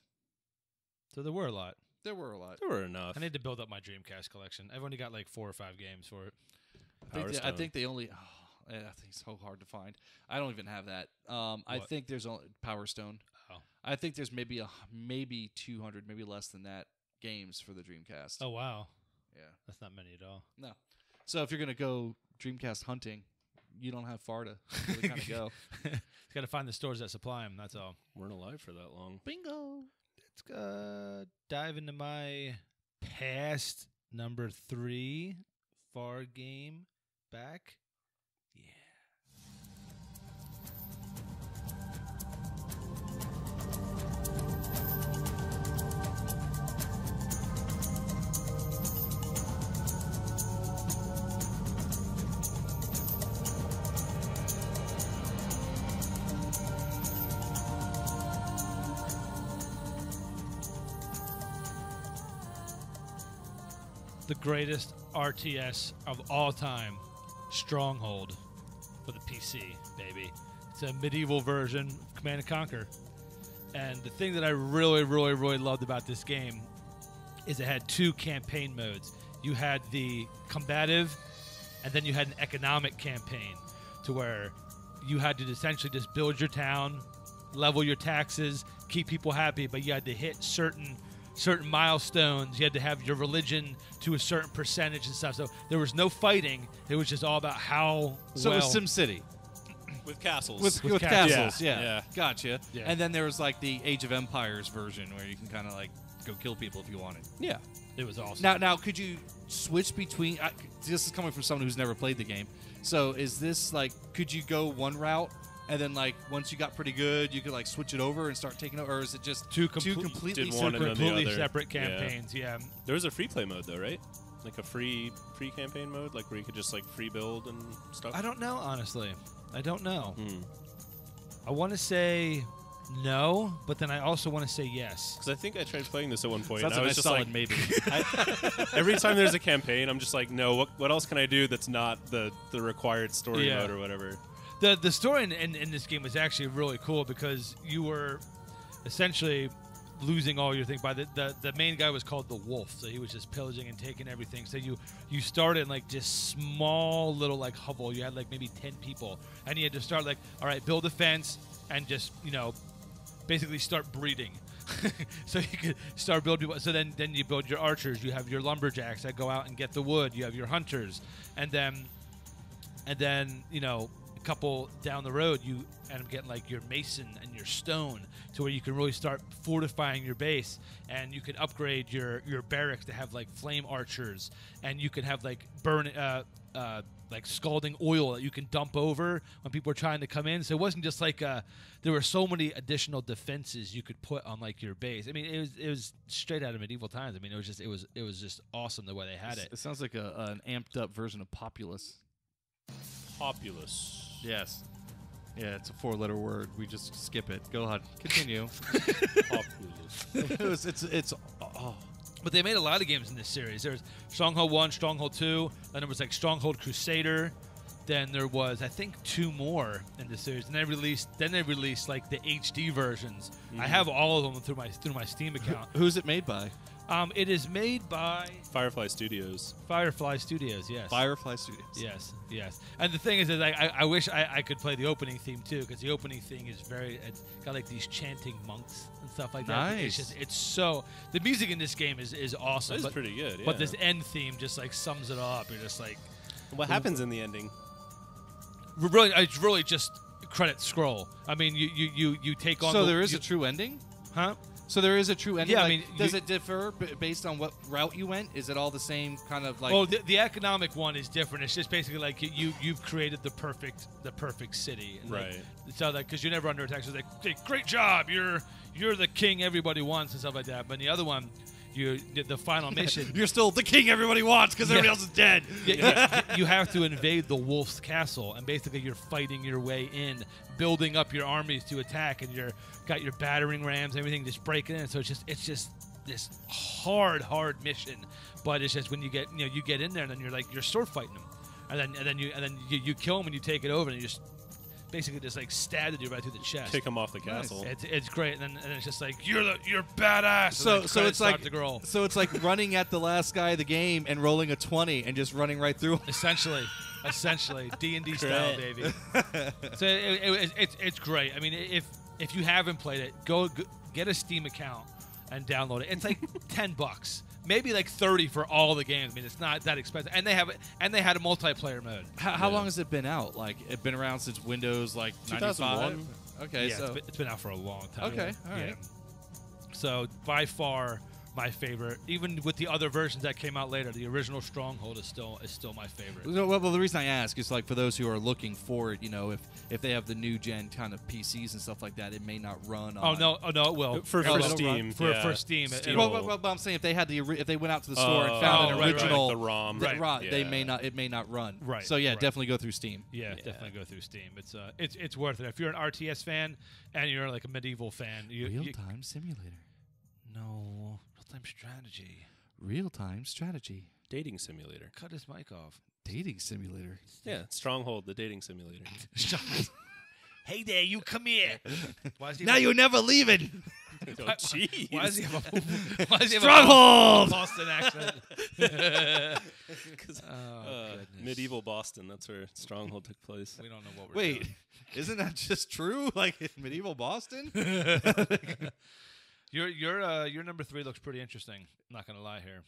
So there were a lot. There were a lot. There were enough. I need to build up my Dreamcast collection. I've only got like four or five games for it. I think, Power they, I think they only. Oh, I think it's so hard to find. I don't even have that. Um, I What? think there's only Power Stone. Oh. I think there's maybe a maybe 200, maybe less than that games for the Dreamcast. Oh wow, yeah. that's not many at all. No. So if you're gonna go Dreamcast hunting, you don't have far to really kind of go. Got to find the stores that supply them. That's all. weren't alive for that long. Bingo. Let's uh, dive into my past number three far game back. Greatest RTS of all time, Stronghold, for the PC, baby. It's a medieval version of Command and Conquer. And the thing that I really, really, really loved about this game is it had two campaign modes. You had the combative, and then you had an economic campaign, to where you had to essentially just build your town, level your taxes, keep people happy, but you had to hit certain certain milestones. You had to have your religion to a certain percentage and stuff. So there was no fighting. It was just all about how So well. it was SimCity With castles. with, With with castles. castles. Yeah, Yeah. gotcha. Yeah. And then there was like the Age of Empires version where you can kind of like go kill people if you wanted. yeah. it was awesome. Now, now, could you switch between? I, this is coming from someone who's never played the game. So, is this like? Could you go one route, and then like once you got pretty good, you could like switch it over and start taking over, or is it just two, two completely did one and separate? completely separate campaigns. Yeah. There was a free play mode though, right? Like a free free campaign mode, like where you could just like free build and stuff. I don't know honestly. I don't know. Hmm. I want to say no, but then I also want to say yes. Because I think I tried playing this at one point. That's and a I nice just solid like, maybe. I, every time there's a campaign, I'm just like, no. What what else can I do that's not the the required story Yeah. mode or whatever? The the story in, in, in this game was actually really cool because you were essentially losing all your things by the, the the main guy was called the wolf. So he was just pillaging and taking everything. So you you started in like just small little like hovel. You had like maybe 10 people. And you had to start like all right build a fence and just you know basically start breeding. So you could start building so then then you build your archers. You have your lumberjacks that go out and get the wood. You have your hunters. And then and then you know couple down the road you end up getting like your mason and your stone to where you can really start fortifying your base and you can upgrade your your barracks to have like flame archers and you can have like burn uh uh like scalding oil that you can dump over when people are trying to come in so it wasn't just like uh there were so many additional defenses you could put on like your base i mean it was it was straight out of medieval times i mean it was just it was it was just awesome the way they had it It sounds like a, an amped up version of populous. Populous. Yes. Yeah, it's a four letter word. We just skip it. Go ahead. Continue. Populous. it was, it's it's oh, But they made a lot of games in this series. There's Stronghold 1, Stronghold 2, then there was like Stronghold Crusader. Then there was I think two more in the series. And they released then they released like the HD versions. I mm-hmm. have all of them through my through my Steam account. who's it made by? Um, it is made by Firefly Studios. Firefly Studios, yes. Firefly Studios. Yes, yes. And the thing is, is I, I, I wish I, I could play the opening theme too, because the opening theme is very. It's got like these chanting monks and stuff like that. It's Nice. just it's so the music in this game is is awesome. That is but, pretty good. Yeah. But this end theme just like sums it all up. You're just like what happens in the ending? really, it's really just credit scroll. I mean, you you you, you take on. So the, there is you, a true ending. huh? So there is a true ending. Yeah, I mean, does you- it differ b- based on what route you went? Is it all the same kind of like? oh, the, the economic one is different. It's just basically like you- you you've created the perfect the perfect city, And, like, Right. so that because you're never under attack. So it's like, "Hey, great job, you're you're the king everybody wants and stuff like that. But the other one, you the, the final mission. you're still the king everybody wants because Yeah. everybody else is dead. you, you- you have to invade the wolf's castle, and basically you're fighting your way in, building up your armies to attack, and you're got your battering rams, and everything just breaking in. So it's just it's just this hard, hard mission. But it's just when you get you know you get in there, and then you're like you're sword fighting them, and then and then you and then you, you kill them and you take it over, and you just basically just like stabbed you right through the chest. Kick him off the castle. It's, it's great, and then and it's just like you're the you're badass. So so it's like start to grow. so it's like running at the last guy of the game and rolling a twenty and just running right through. Essentially, essentially D and D style, Great. baby. so it, it, it, it's it's great. I mean, if if you haven't played it, go, go get a Steam account and download it. It's like ten bucks, maybe like thirty for all the games. I mean, it's not that expensive, and they have it, and they had a multiplayer mode. How, how Yeah. long has it been out? Like it been around since Windows like 2001? Okay, yeah, so it's, been, it's been out for a long time. Okay, all right. So by far my favorite, even with the other versions that came out later, the original Stronghold is still is still my favorite. Well, well, the reason I ask is like for those who are looking for it, you know, if if they have the new gen kind of PCs and stuff like that, it may not run. Oh no! Oh no! It will for, for will. it'll Steam. For- yeah. for Steam, Steam Well, well, well, but I'm saying if they had the if they went out to the store and Oh, found an right, right, original, the ROM. th- Right. right, they Yeah. may not. It may not run. Right, So yeah, right. definitely go through Steam. Yeah, Yeah. definitely go through Steam. It's uh, it's it's worth it. If you're an RTS fan and you're like a medieval fan, you, Real you time simulator. no real time strategy. Real time strategy. Dating simulator. Cut his mic off. Dating simulator. Yeah, Stronghold, the dating simulator. hey there, you come here. Why is he Now a- you're never leaving. oh, jeez. Why does he have a why does he have Stronghold! a Boston accent? 'Cause, oh, uh, medieval Boston. That's where Stronghold took place. We don't know what we're Wait, isn't that just true? Like in medieval Boston? Your your uh, your number three looks pretty interesting. Not gonna lie here.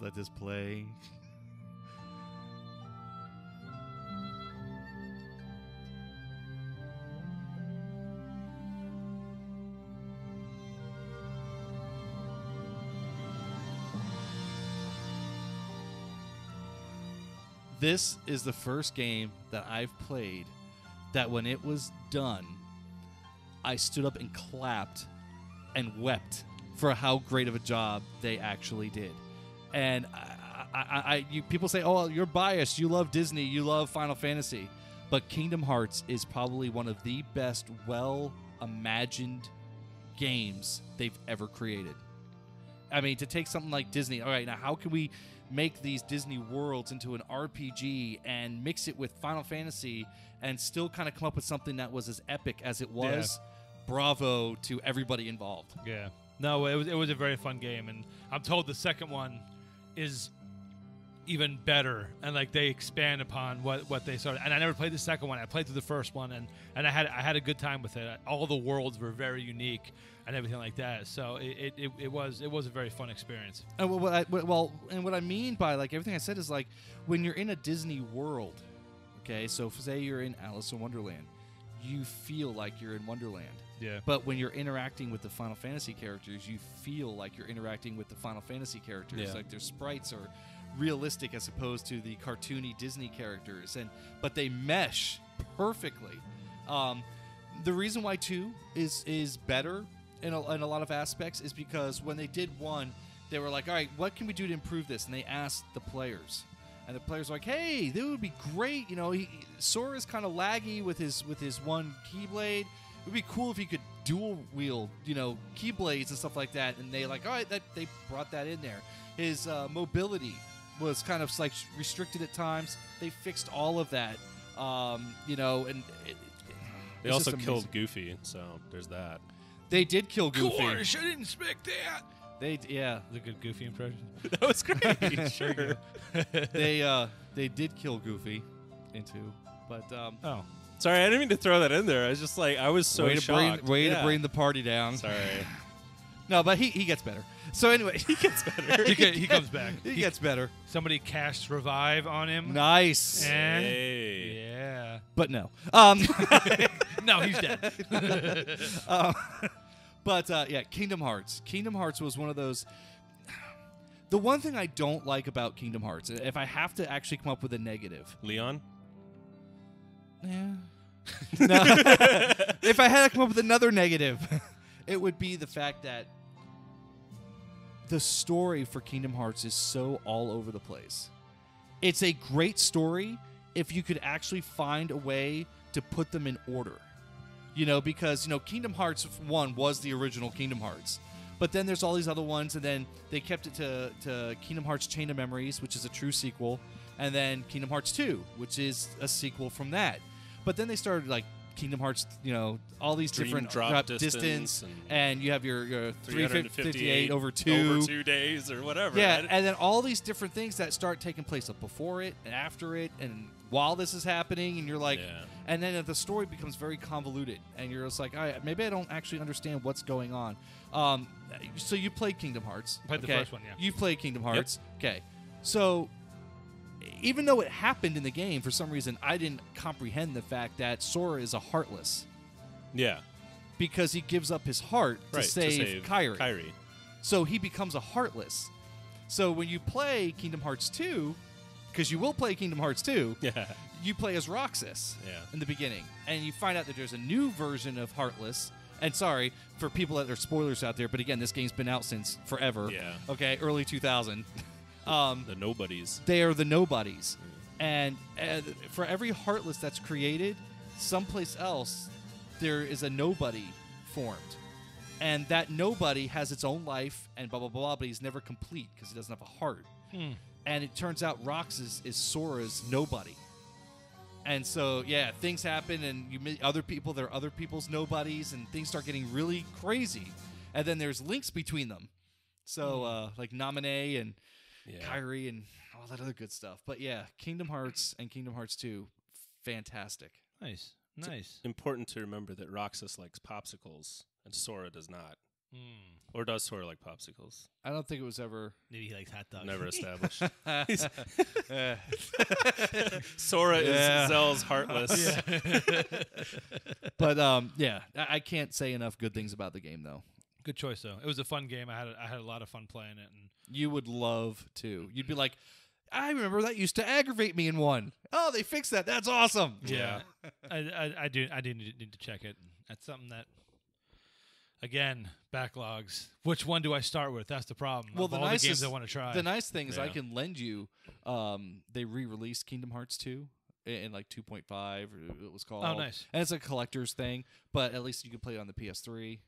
Let this play. This is the first game that I've played that when it was done, I stood up and clapped and wept for how great of a job they actually did. And I, I, I, you people say, "Oh, you're biased. You love Disney. You love Final Fantasy." But Kingdom Hearts is probably one of the best, well imagined games they've ever created. I mean, to take something like Disney, all right, now how can we make these Disney worlds into an RPG and mix it with Final Fantasy and still kind of come up with something that was as epic as it was? Bravo to everybody involved. Yeah. No, it was it was a very fun game, and I'm told the second one is even better, and like they expand upon what what they started. And I never played the second one. I played through the first one, and and I had I had a good time with it. All the worlds were very unique and everything like that. So it it, it, was it was a very fun experience. And what, I, well, and what I mean by like everything I said is like when you're in a Disney world, okay. So say you're in Alice in Wonderland, you feel like you're in Wonderland. Yeah. But when you're interacting with the Final Fantasy characters, you feel like you're interacting with the Final Fantasy characters. Yeah. Like their sprites are realistic as opposed to the cartoony Disney characters, and but they mesh perfectly. Um, the reason why two is is better in a, in a lot of aspects is because when they did one, they were like, all right, what can we do to improve this? And they asked the players. And the players were like, "Hey, that would be great. You know, he, Sora's kind of laggy with his with his one keyblade. It would be cool if he could dual wield, you know, keyblades and stuff like that." And they like, all right, that they brought that in there. His uh, mobility was kind of like restricted at times. They fixed all of that. Um, you know, and it, They also killed amazing. Goofy, so there's that. They did kill Goofy. I didn't expect that. They yeah, Is a good Goofy impression. that was great. sure. they uh they did kill Goofy in two, but um Oh, Sorry, I didn't mean to throw that in there. I was just like, I was so way to shocked. bring way Yeah. to bring the party down. Sorry. No, but he he gets better. So anyway, he gets better. he, get- he comes back. He gets better. Somebody casts revive on him. Nice. And Hey. yeah. But no. Um No, he's dead. Um, but uh, yeah, Kingdom Hearts. Kingdom Hearts was one of those. The one thing I don't like about Kingdom Hearts, if I have to actually come up with a negative, Leon? yeah. if I had to come up with another negative, it would be the fact that the story for Kingdom Hearts is so all over the place. It's a great story if you could actually find a way to put them in order. You know, because, you know, Kingdom Hearts 1 was the original Kingdom Hearts. But then there's all these other ones, and then they kept it to, to Kingdom Hearts Chain of Memories, which is a true sequel, and then Kingdom Hearts 2, which is a sequel from that. But then they started like Kingdom Hearts, you know, all these Dream different drop drop distance distance, and and you have your, your 358 over two, over two days or whatever. yeah, right? and then all these different things that start taking place before it and after it, and while this is happening, and you're like, Yeah. and then the story becomes very convoluted, and you're just like, all right, maybe I don't actually understand what's going on. Um, so you played Kingdom Hearts, Played the first one, yeah. You played Kingdom Hearts, okay? So even though it happened in the game, for some reason I didn't comprehend the fact that Sora is a heartless yeah. because he gives up his heart Right. to save, save Kairi. Kairi. So he becomes a heartless. So when you play Kingdom Hearts 2, because you will play Kingdom Hearts 2, Yeah. you play as Roxas Yeah. in the beginning. And you find out that there's a new version of Heartless. And sorry for people that are spoilers out there, but again, this game's been out since forever. Yeah. Okay, early 2000. um, The nobodies. they are the nobodies. And, and for every Heartless that's created, someplace else, there is a nobody formed. And that nobody has its own life and blah, blah, blah, but he's never complete because he doesn't have a heart. Hmm. And it turns out Roxas is Sora's nobody. And so, yeah, things happen, and you meet other people. They're other people's nobodies, and things start getting really crazy. And then there's links between them. So, uh, like Naminé and Yeah. Kairi and all that other good stuff. But yeah, Kingdom Hearts and Kingdom Hearts 2, fantastic. Nice. Nice. Important to remember that Roxas likes popsicles and Sora does not. Hmm. Or does Sora like popsicles? I don't think it was ever. Maybe he likes hot dogs. Never established. Sora Yeah. is Zell's heartless. but um, yeah, I-, I can't say enough good things about the game though. Good choice though. It was a fun game. I had a, I had a lot of fun playing it, and You would love to. You'd be like, I remember that used to aggravate me in one. Oh, they fixed that. That's awesome. yeah, I, I, I do I do need, need to check it. That's something that, again, backlogs. Which one do I start with? That's the problem. Well, Of the all the games nicest- I want to try. The nice thing is I Yeah. can lend you. Um, they re-released Kingdom Hearts 2 in, in like 2.5 or it was called. oh, nice, And it's a collector's thing, but at least you can play it on the PS3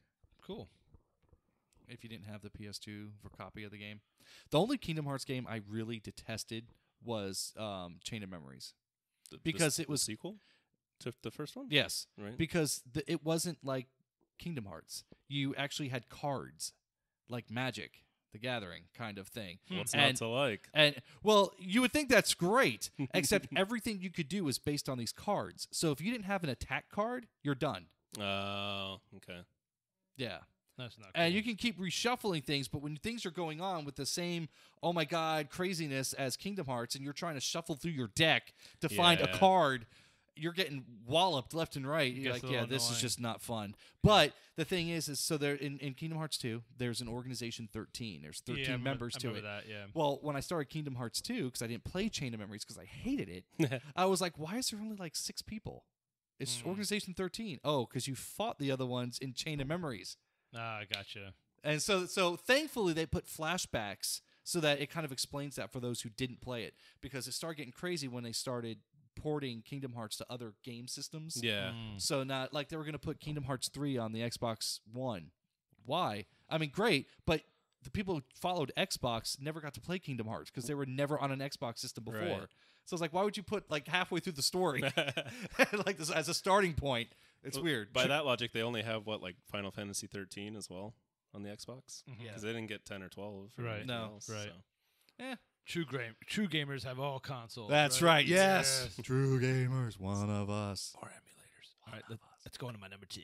cool. If you didn't have the PS2 for copy of the game. The only Kingdom Hearts game I really detested was um, Chain of Memories. The- Because it the was- sequel to the first one. Yes, Right. because the, it wasn't like Kingdom Hearts. You actually had cards, like Magic, the Gathering kind of thing. What's and, not to like? And well, you would think that's great, except everything you could do was based on these cards. So if you didn't have an attack card, you're done. Oh, okay. Yeah. That's not. And you can keep reshuffling things, but when things are going on with the same, oh my god, craziness as Kingdom Hearts, and you're trying to shuffle through your deck to find a card, you're getting walloped left and right. You're like, yeah, little this is just not fun. But the thing is, is so there in, in Kingdom Hearts 2, there's an organization 13. There's 13 yeah, members to it. remember That, yeah. Well, when I started Kingdom Hearts 2, because I didn't play Chain of Memories because I hated it, I was like, why is there only like six people? It's Hmm. Organization 13. Oh, because you fought the other ones in Chain of Memories. Ah, I gotcha. And so, so thankfully, they put flashbacks so that it kind of explains that for those who didn't play it, because it started getting crazy when they started porting Kingdom Hearts to other game systems. Yeah. Mm. So not like they were going to put Kingdom Hearts 3 on the Xbox One. Why? I mean, great, but the people who followed Xbox never got to play Kingdom Hearts because they were never on an Xbox system before. Right. So it's like, why would you put like halfway through the story like this as a starting point? It's weird. By that logic, they only have what like Final Fantasy 13 as well, on the Xbox Mhm. because they didn't get 10 or 12. or Right. anything No, else, right. so. Eh, True game. True gamers have all consoles. that's right. Yes. Yes. True gamers, one of us. Or emulators. All right, let, let's go on to my number two.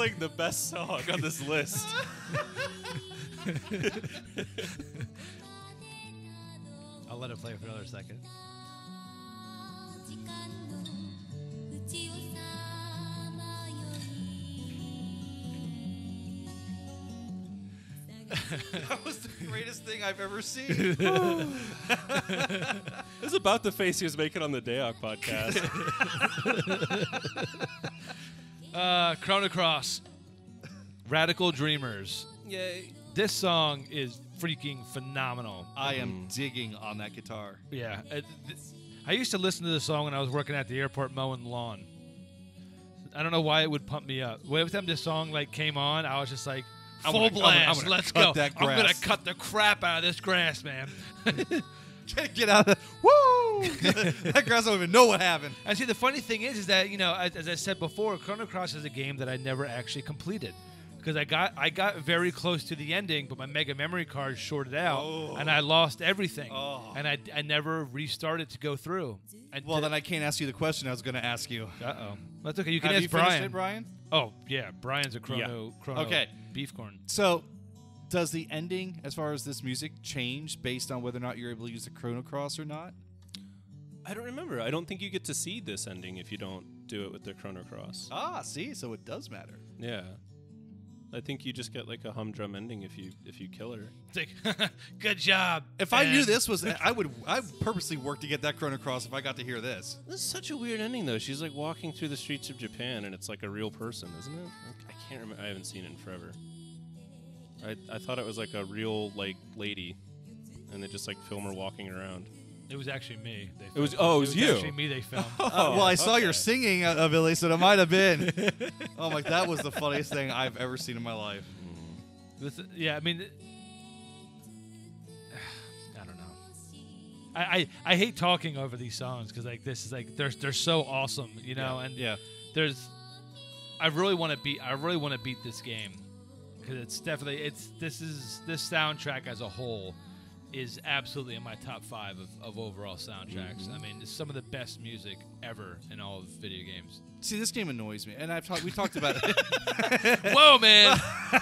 Killing the best song on this list. I'll let it play for another second. That was the greatest thing I've ever seen. this is about the face he was making on the Dayok podcast. Uh, Chrono Cross. Radical Dreamers. Yay. This song is freaking phenomenal. I am digging on that guitar. Yeah. it- th- I used to listen to this song when I was working at the airport mowing the lawn. I don't know why it would pump me up. Every time this song like came on, I was just like, I'm full gonna- I'm gonna- I'm blast. gonna Let's cut go. that I'm gonna cut the crap out of this grass, man. Get out of Woo! that grass don't even know what happened. And see, the funny thing is, is that you know, as, as I said before, Chrono Cross is a game that I never actually completed because I got I got very close to the ending, but my Mega Memory card shorted out, Oh. and I lost everything, Oh. and I, I never restarted to go through. And Well, then I can't ask you the question I was going to ask you. uh oh, that's okay. You can Have ask you Brian. it, Brian? Oh yeah, Brian's a Chrono Chrono Okay. beef corn. So, does the ending, as far as this music, change based on whether or not you're able to use the Chrono Cross or not? I don't remember. I don't think you get to see this ending if you don't do it with the Chrono Cross. Ah, see, so it does matter. Yeah. I think you just get like a humdrum ending if you if you kill her. It's like, good job. If I knew this was, I would, I purposely work to get that Chrono Cross if I got to hear this. This is such a weird ending though. She's like walking through the streets of Japan and it's like a real person, isn't it? I can't remember. I haven't seen it in forever. I I thought it was like a real like lady, and they just like film her walking around. It was actually me. They It was- oh, it was you. Actually, me. They filmed. Uh, well, I saw your singing, uh, Billy, so that might have been. oh my, that was the funniest thing I've ever seen in my life. This, yeah, I mean, I don't know. I, I, I hate talking over these songs because like this is like they're they're so awesome, you know. And Yeah. there's, I really want to beat I really want to beat this game because it's definitely it's this is this soundtrack as a whole is absolutely in my top five of, of overall soundtracks. I mean, it's some of the best music ever in all of video games. See, this game annoys me, and I've talked. We talked about it. Whoa, man!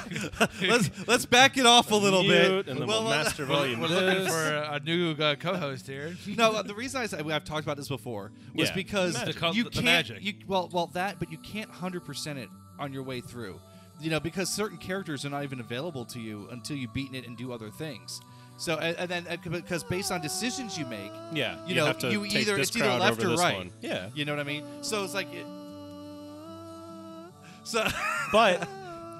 let's let's back it off a little Mute, bit. and then Well, we'll uh, master we're, volume. we're looking for a, a new uh, co-host here. no, uh, the reason I said I've talked about this before was Yeah. because The co- you the can't. magic. You, well, well, that, but you can't hundred percent it on your way through. You know, because certain characters are not even available to you until you've beaten it and do other things. So, and, and then uh, because based on decisions you make, yeah, you you, know, have to you either- it's either left or right. one. Yeah, you know what I mean. So it's like, it, so but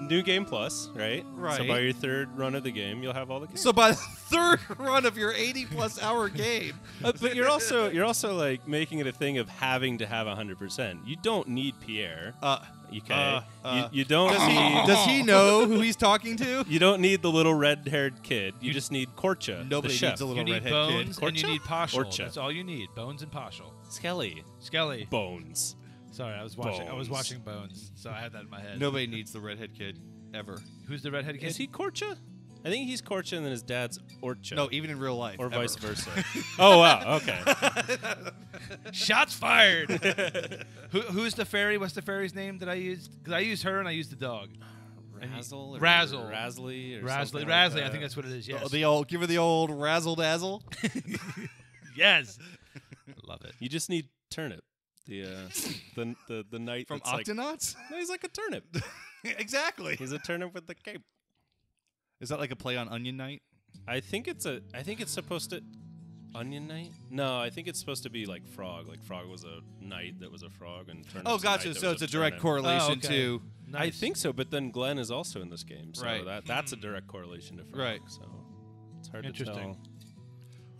new game plus, right? Right. So by your third run of the game, you'll have all the. Characters. so by the third run of your eighty plus hour game, Uh, but you're also you're also like making it a thing of having to have hundred percent. You don't need Pierre. uh, Okay, Uh, uh, you, you don't does he does he know who he's talking to? You don't need the little red-haired kid. You just need Korcha. Nobody the chef. needs a little need redhead bones kid. and you need Poshul. Orcha. That's all you need. Bones and Poshul. Skelly. Skelly. Bones. Sorry, I was watching. I was Bones. watching Bones, so I had that in my head. Nobody needs the redhead kid ever. Who's the redhead kid? Is he Korcha? I think he's Korcha, and then his dad's Orcha. No, even in real life, or ever. vice versa. oh wow. Okay. Shots fired. Who, who's the fairy? What's the fairy's name that I used? Because I used her and I used the dog. And he- Razzle. Or Razzle. Razzly. Or Razzly. something like Razzly. I think that's what it is. The- Yes. The old, give her the old razzle dazzle. yes. Love it. You just need turnip. The uh, the the the knight From that's like, Octonauts? no, he's like a turnip. exactly. he's a turnip with the cape. Is that like a play on Onion Knight? I think it's a. I think it's supposed to. Onion Knight? No, I think it's supposed to be like Frog. Like Frog was a knight that was a frog, and Turnip's Oh, gotcha. So it's a direct turnip. correlation oh, okay. to. I think so, but then Glenn is also in this game, so Right. that that's a direct correlation to Frog. Right. So it's hard Interesting. to tell.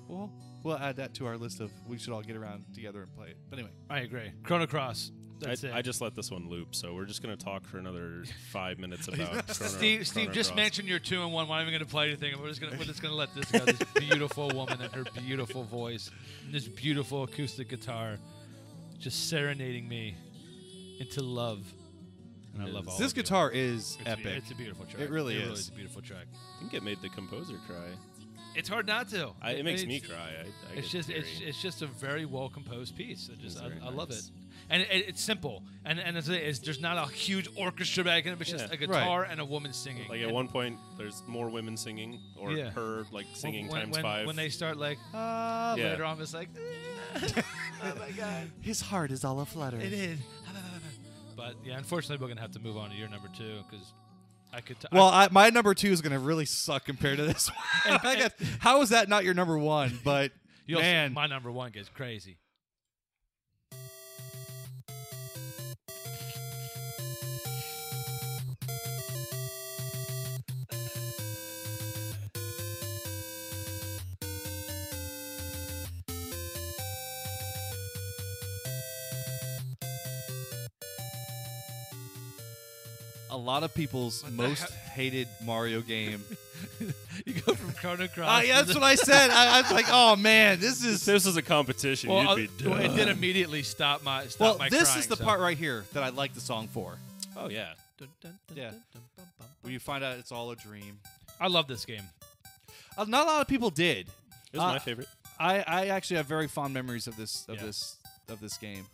Well, we'll add that to our list of we should all get around together and play it. But anyway, I agree. Chrono Cross. That's I, it. I just let this one loop, so we're just gonna talk for another five minutes about Chrono, Steve, Steve, Chrono just Cross. mention your two and one. We're not even going to play anything. We're just going to we're just going to let this go. This beautiful woman and her beautiful voice, and this beautiful acoustic guitar, just serenading me into love. And I love all this of you. guitar is It's, epic. It's a beautiful track. It really it is. Really is a beautiful track. I think it made the composer cry. It's hard not to. I, it makes it's, me cry. I, I It's get just it's, it's just a very well composed piece. I just It's I, very I love it, and it, it's simple. And and it's, it's there's not a huge orchestra back in it. It's just a guitar and a woman singing. Like at And one point, there's more women singing, or Yeah. her like singing when, times when, five. When they start like ah Yeah. later on, it's like oh my god. His heart is all aflutter. It is. But yeah, unfortunately, we're gonna have to move on to your number two because I could. T- Well, I, my number two is going to really suck compared to this one. Got- how is that not your number one? But man, my number one gets crazy. A lot of people's the most heck? hated Mario game. you go from Chrono Cross. Ah, yeah, that's what I said. I, I was like, oh man, this is. this is a competition, Well, you'd uh, be well, it done. did immediately stop my stop Well, my this crying, is the so- part right here that I like the song for. Oh yeah, Yeah. Where you find out it's all a dream. I love this game. Uh, not a lot of people did. it was Uh, my favorite. I, I actually have very fond memories of this of Yeah. this of this game.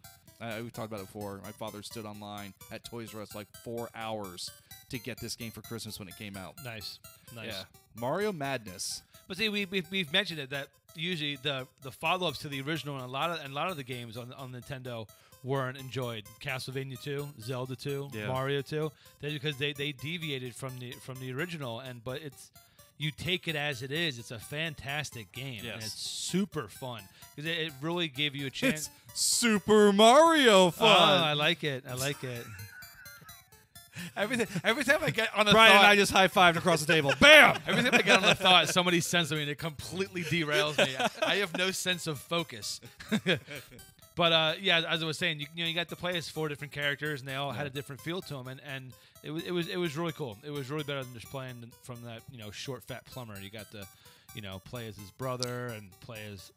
Uh, we've talked about it before. My father stood online at Toys R Us like four hours to get this game for Christmas when it came out. Nice, nice. Yeah, Mario Madness. But see, we, we've, we've mentioned it that usually the the follow ups to the original and a lot of and a lot of the games on on Nintendo weren't enjoyed. Castlevania 2, Zelda 2, Yeah. Mario 2, they, because they, they deviated from the from the original. And but it's you take it as it is. It's a fantastic game. And Yes. it's super fun because it, it really gave you a chance. It's Super Mario Oh, fun. I like it. I like it. Everything, every time I get on a Brian thought, and I just high fived across the table. Bam! Every time I get on a thought, somebody says something it completely derails me. I have no sense of focus. but uh, yeah, as I was saying, you, you know, you got to play as four different characters, and they all had a different feel to them, and, and it was it was it was really cool. It was really better than just playing from that you know short fat plumber. You got to you know play as his brother and play as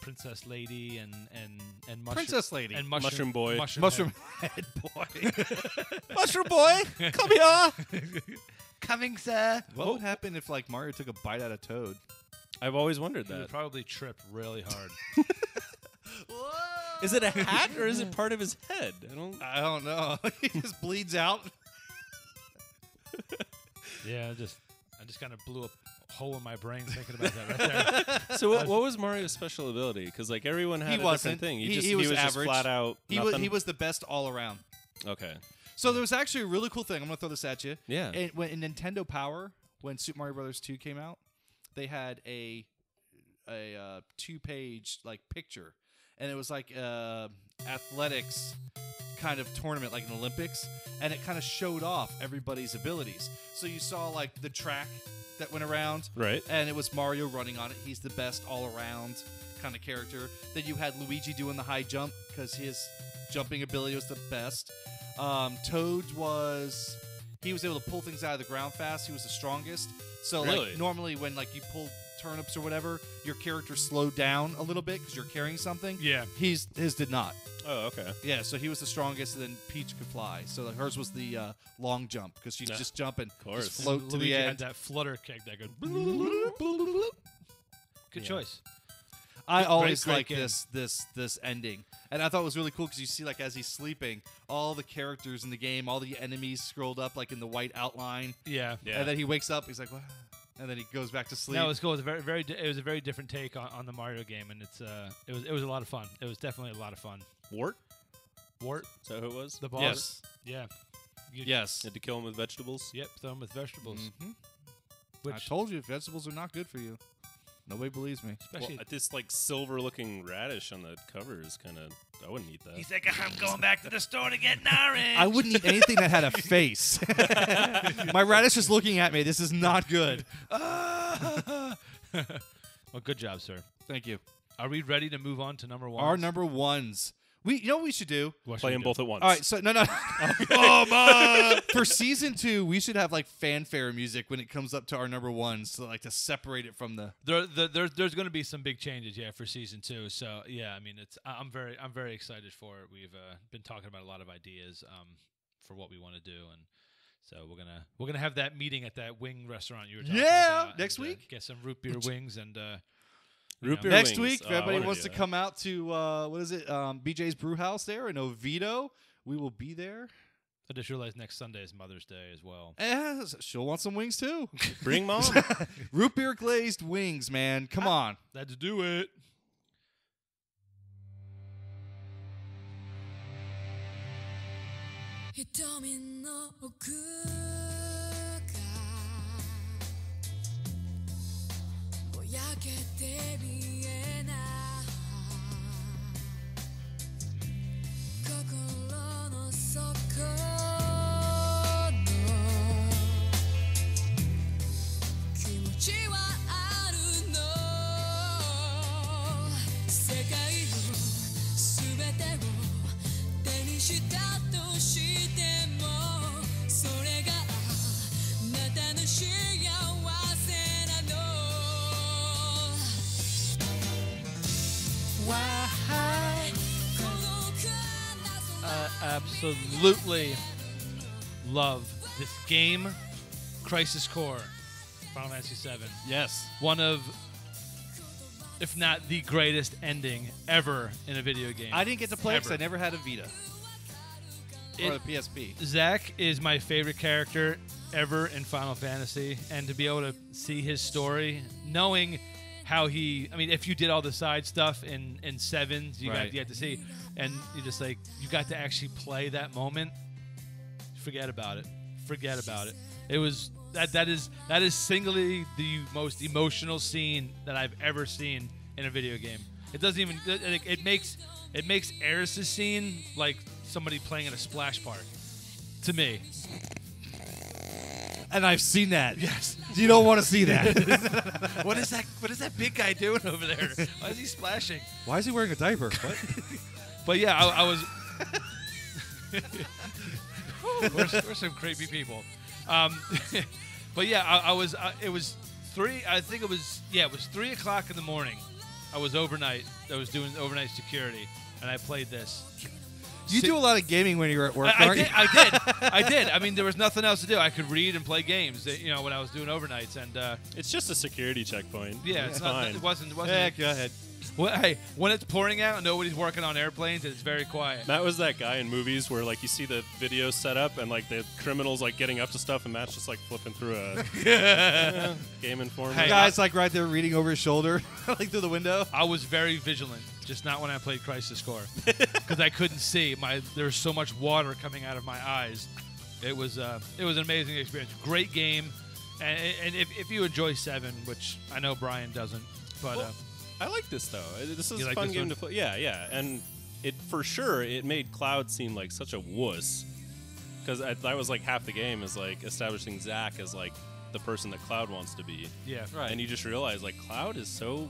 Princess Lady and and and mushroom, Princess Lady. and mushroom, Mushroom Boy. mushroom, Mushroom Head. Head Boy. Mushroom Boy, come here. coming, sir. What would happen if like Mario took a bite out of Toad? I've always wondered He would that. probably trip really hard. Is it a hat or is it part of his head? I don't. I don't know. he just bleeds out. Yeah, I just I just kind of blew a hole in my brain thinking about that right there. So what, what was Mario's special ability? Because like everyone had He a wasn't. different thing. He, He- just he was just average. flat out. He was, nothing? he was the best all around. okay. So there was actually a really cool thing. I'm gonna throw this at you. Yeah. And when in Nintendo Power, when Super Mario Brothers 2 came out, they had a a uh, two page like picture, and it was like uh, athletics kind of tournament, like an Olympics, and it kind of showed off everybody's abilities. So you saw like the track that went around, Right. and it was Mario running on it. He's the best all around kind of character. Then you had Luigi doing the high jump because his jumping ability was the best. Um, Toad was he was able to pull things out of the ground fast. He was the strongest. So Really? like normally when like you pull turnips or whatever, your character slowed down a little bit because you're carrying something. Yeah. He's his did not. Oh, okay. Yeah, so he was the strongest, and then Peach could fly. So like, hers was the uh, long jump because she's Yeah. just jumping, course. just float to Luigi the had end. that flutter kick that goes. Good Yeah. choice. I always great like game. this this this ending, and I thought it was really cool because you see like as he's sleeping, all the characters in the game, all the enemies scrolled up like in the white outline, Yeah. Yeah. and then he wakes up, he's like, what? And then he goes back to sleep. No, it was cool. It was a very, very. di- It was a very different take on, on the Mario game, and it's uh, it was it was a lot of fun. It was definitely a lot of fun. Wart. Wart, So who it was? the boss. yes, Yeah. You- yes. Had to kill him with vegetables. Yep. Throw them with vegetables. Mhm. Which I told you, vegetables are not good for you. Nobody believes me. Especially Well, this like silver-looking radish on the cover is kind of. I wouldn't eat that. he's like, I'm going back to the store to get an orange. I wouldn't eat anything that had a face. My radish is looking at me. This is not good. well, good job, sir. Thank you. Are we ready to move on to number one? Our number ones. We, you know what we should do? Play them both at once. All right, so no, no. Come on. For season two, we should have like fanfare music when it comes up to our number one, so like to separate it from the. There, there, there- there's going to be some big changes, yeah, for season two. So yeah, I mean, it's I- I'm very, I'm very excited for it. We've uh, been talking about a lot of ideas um, for what we want to do, and so we're gonna we're gonna have that meeting at that wing restaurant you were talking Yeah, about, next and, uh, week. get some root beer wings and. Uh, you Root know, beer Next wings. week, if Oh, I everybody wanna wants do to that. come out to uh, what is it? Um, BJ's Brew House there in Oviedo. We will be there. I just realized next Sunday is Mother's Day as well. Eh, she'll want some wings too. Bring mom. Root beer glazed wings, man. Come on. Let's do it. 瞳の奥 焼けて見えない absolutely love this game, Crisis Core, Final Fantasy VII. Yes. One of, if not the greatest ending ever in a video game. I didn't get to play it because I never had a Vita or a It- PSP. Zack is my favorite character ever in Final Fantasy, and to be able to see his story, knowing how he, I mean, if you did all the side stuff in in sevens, you Right. got you got to see, and you just like you got to actually play that moment. Forget about it. Forget about it. It was that that is that is singly the most emotional scene that I've ever seen in a video game. It doesn't even it, it makes it makes Aeris's scene like somebody playing in a splash park to me. And I've seen that. Yes. You don't want to see that. What is that? What is that big guy doing over there? Why is he splashing? Why is he wearing a diaper? What? But yeah, I, I was. we're, we're some creepy people. Um, but yeah, I, I was. Uh, it was three. I think it was. Yeah, it was three o'clock in the morning. I was overnight. I was doing overnight security, and I played this. You do a lot of gaming when you're at work, I, I aren't did. you? I did. I did. I mean, there was nothing else to do. I could read and play games. uh, You know, when I was doing overnights, and uh, It's just a security checkpoint. yeah, it's not, fine. it wasn't. It wasn't. Yeah, go ahead. Well, hey, when it's pouring out, and nobody's working on airplanes, and it's very quiet. Matt was that guy in movies where like you see the video set up and like the criminals like getting up to stuff and Matt's just like flipping through a eh, Game Informer. Hey, The guy's like right there reading over his shoulder, like through the window. I was very vigilant, just not when I played Crisis Core, because I couldn't see. My there was so much water coming out of my eyes. It was uh, it was an amazing experience. Great game, and, and if, if you enjoy Seven, which I know Brian doesn't, but uh, I like this though. This is a like fun game one? to play. Yeah, yeah, and it for sure it made Cloud seem like such a wuss because that was like half the game is like establishing Zack as like the person that Cloud wants to be, yeah, Right. and you just realize like Cloud is so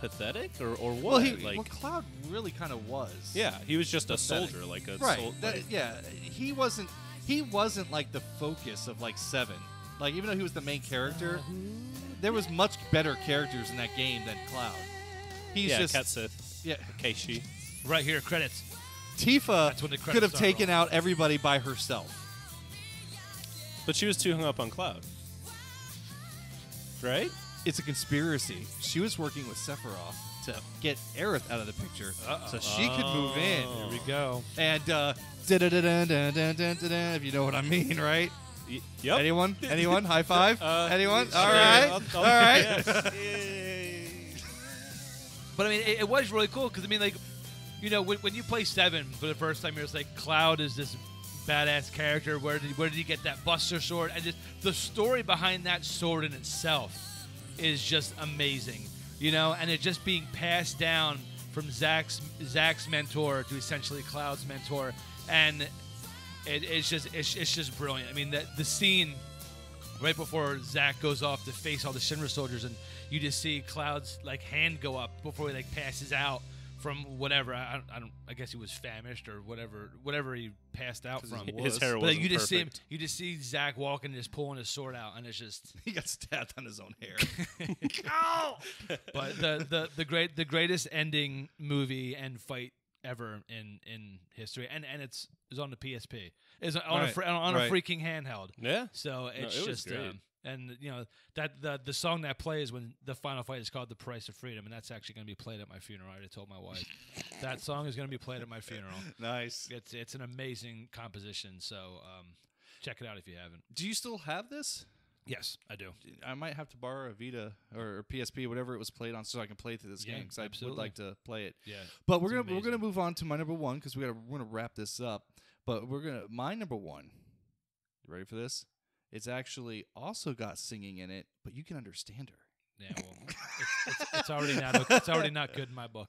pathetic or or what? Well, he like well, Cloud really kind of was. yeah, he was just a soldier, like a Right. sol- That- like- yeah. He wasn't. He wasn't like the focus of like Seven. Like even though he was the main character, uh-huh. there was much better characters in that game than Cloud. He's yeah, just Cait Sith, yeah. Keishi. right here credits. Tifa That's when the could have taken rolling. out everybody by herself. But she was too hung up on Cloud. Right? It's a conspiracy. She was working with Sephiroth to get Aerith out of the picture so she could move in. Here we go. And uh, if you know what I mean, right? Y- yep. Anyone? Anyone? High five? Uh, Anyone? All right. I'll- I'll- All right. But I mean, it, it was really cool because I mean, like, you know, when, when you play Seven for the first time, you're just like, Cloud is this badass character. Where did where did he get that Buster sword? And just the story behind that sword in itself is just amazing. You know, and it just being passed down from Zack's Zack's mentor to essentially Cloud's mentor, and it, it's just it's, it's just brilliant. I mean, the the scene right before Zach goes off to face all the Shinra soldiers, and you just see Cloud's like hand go up before he like passes out from whatever. I, I don't, I guess he was famished or whatever. Whatever he passed out from. His was. hair But was like, you just see him. You just see Zack walking, and just pulling his sword out, and it's just. He got stabbed on his own hair. oh! But the, the the great the greatest ending movie and fight ever in in history, and and it's is on the PSP. Is on a Right, fr- on right. a freaking handheld. Yeah. So it's it was just, um, and you know that the the song that plays when the final fight is called "The Price of Freedom," and that's actually going to be played at my funeral. I already told my wife that song is going to be played at my funeral. nice. It's it's an amazing composition. So um, check it out if you haven't. Do you still have this? Yes, I do. I might have to borrow a Vita or, or PSP, whatever it was played on, so I can play through this Yeah, game because I would like to play it. Yeah, But we're gonna we're gonna move on to my number one because we gotta we're gonna wrap this up. But we're gonna my number one. You ready for this? It's actually also got singing in it, but you can understand her. yeah. Well, it's, it's, it's already not it's already not good in my book.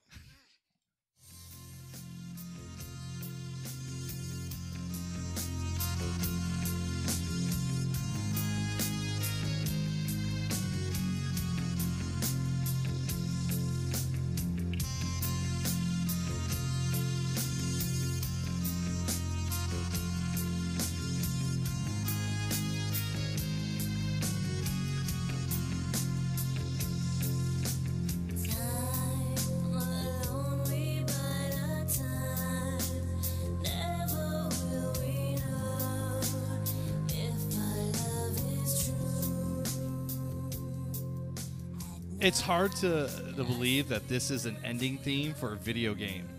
It's hard to to believe that this is an ending theme for a video game.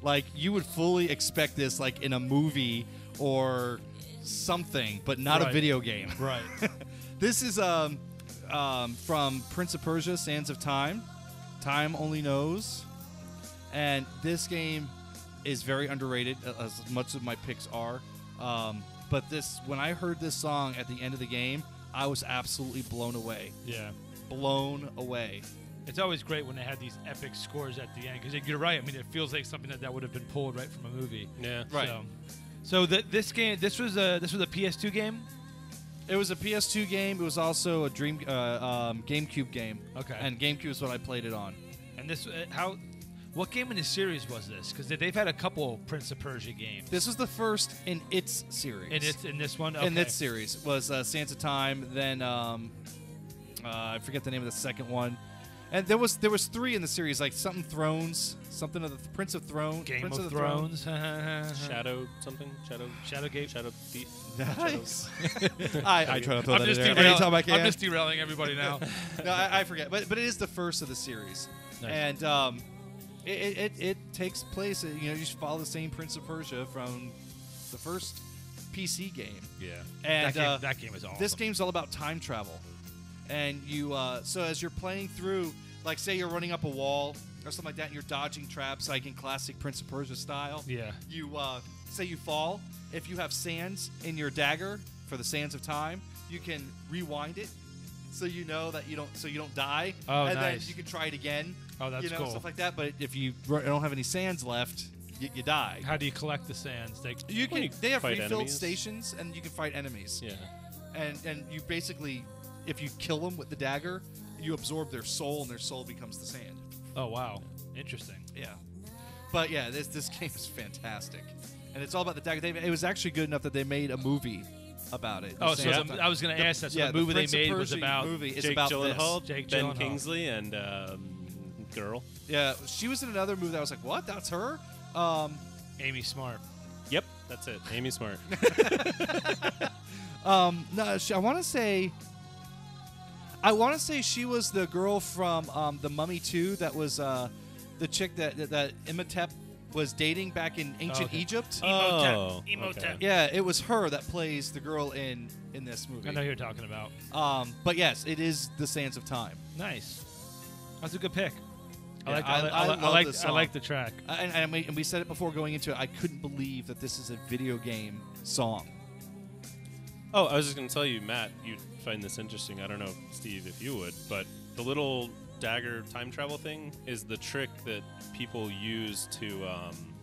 Like you would fully expect this like in a movie or something, but not a video game. Right. This is um, um, from Prince of Persia: Sands of Time. Time only knows, and this game is very underrated, as much of my picks are. Um, but this, when I heard this song at the end of the game, I was absolutely blown away. yeah. Blown away. It's always great when they had these epic scores at the end because you're right. I mean, it feels like something that, that would have been pulled right from a movie. Yeah. Right. So, so th- this game, this was a this was a PS2 game. It was a PS2 game. It was also a Dream uh, um, GameCube game. Okay. And GameCube is what I played it on. And this, uh, how, what game in the series was this? Because they've had a couple Prince of Persia games. This was the first in its series. in its in this one. in Okay. this series was uh, Sands of Time. Then um, uh, I forget the name of the second one. And there was there was three in the series, like something Thrones, something of the Prince of Throne, Game Prince of, the Throne. Thrones. Shadow something? Shadow Shadowgate. Shadow Thief? Nice. I, I try to throw I'm that just, in there derail- anytime I can. I'm just derailing everybody now. no, I, I forget, but but it is the first of the series, Nice. and um, it, it, it it takes place. uh, You know, you just follow the same Prince of Persia from the first PC game. yeah. And that, game, uh, that game is awesome. This game's all about time travel, and you. Uh, so as you're playing through, like say you're running up a wall or something like that, and you're dodging traps, like in classic Prince of Persia style. Yeah. You uh, say you fall. If you have sands in your dagger for the sands of time, you can rewind it, so you know that you don't, so you don't die. Oh, and then you can try it again. Oh, that's you know, cool. stuff like that. But if you r- don't have any sands left, you, you die. How do you collect the sands? They, You Well, can. you they have fight refilled enemies. stations, and you can fight enemies Yeah. and and you basically if you kill them with the dagger you absorb their soul and their soul becomes the sand oh wow, interesting. yeah but yeah this this game is fantastic and it's all about the dagger they, it was actually good enough that they made a movie about it Oh, so Sands the, I was going to ask that. So yeah, the the movie they made was about movie is Jake about Gyllenhaal, this. Jake Ben Gyllenhaal. Kingsley, and um, girl. yeah she was in another movie that I was like what that's her um Amy Smart. Yep, that's it. Amy Smart. Um, no, she, I want to say. I want to say she was the girl from um, the Mummy 2 that was uh, the chick that that, that Imhotep was dating back in ancient okay. Egypt. Oh, Imhotep. okay. yeah, it was her that plays the girl in in this movie. I know who you're talking about. Um, but yes, it is the Sands of Time. Nice. That's a good pick. I Yeah, like. I- I, I I, I like. I like the track. And, and, we, and we said it before going into it. I couldn't believe that this is a video game song. Oh, I was just going to tell you, Matt, you'd find this interesting. I don't know, Steve, if you would, but the little dagger time travel thing is the trick that people use to um,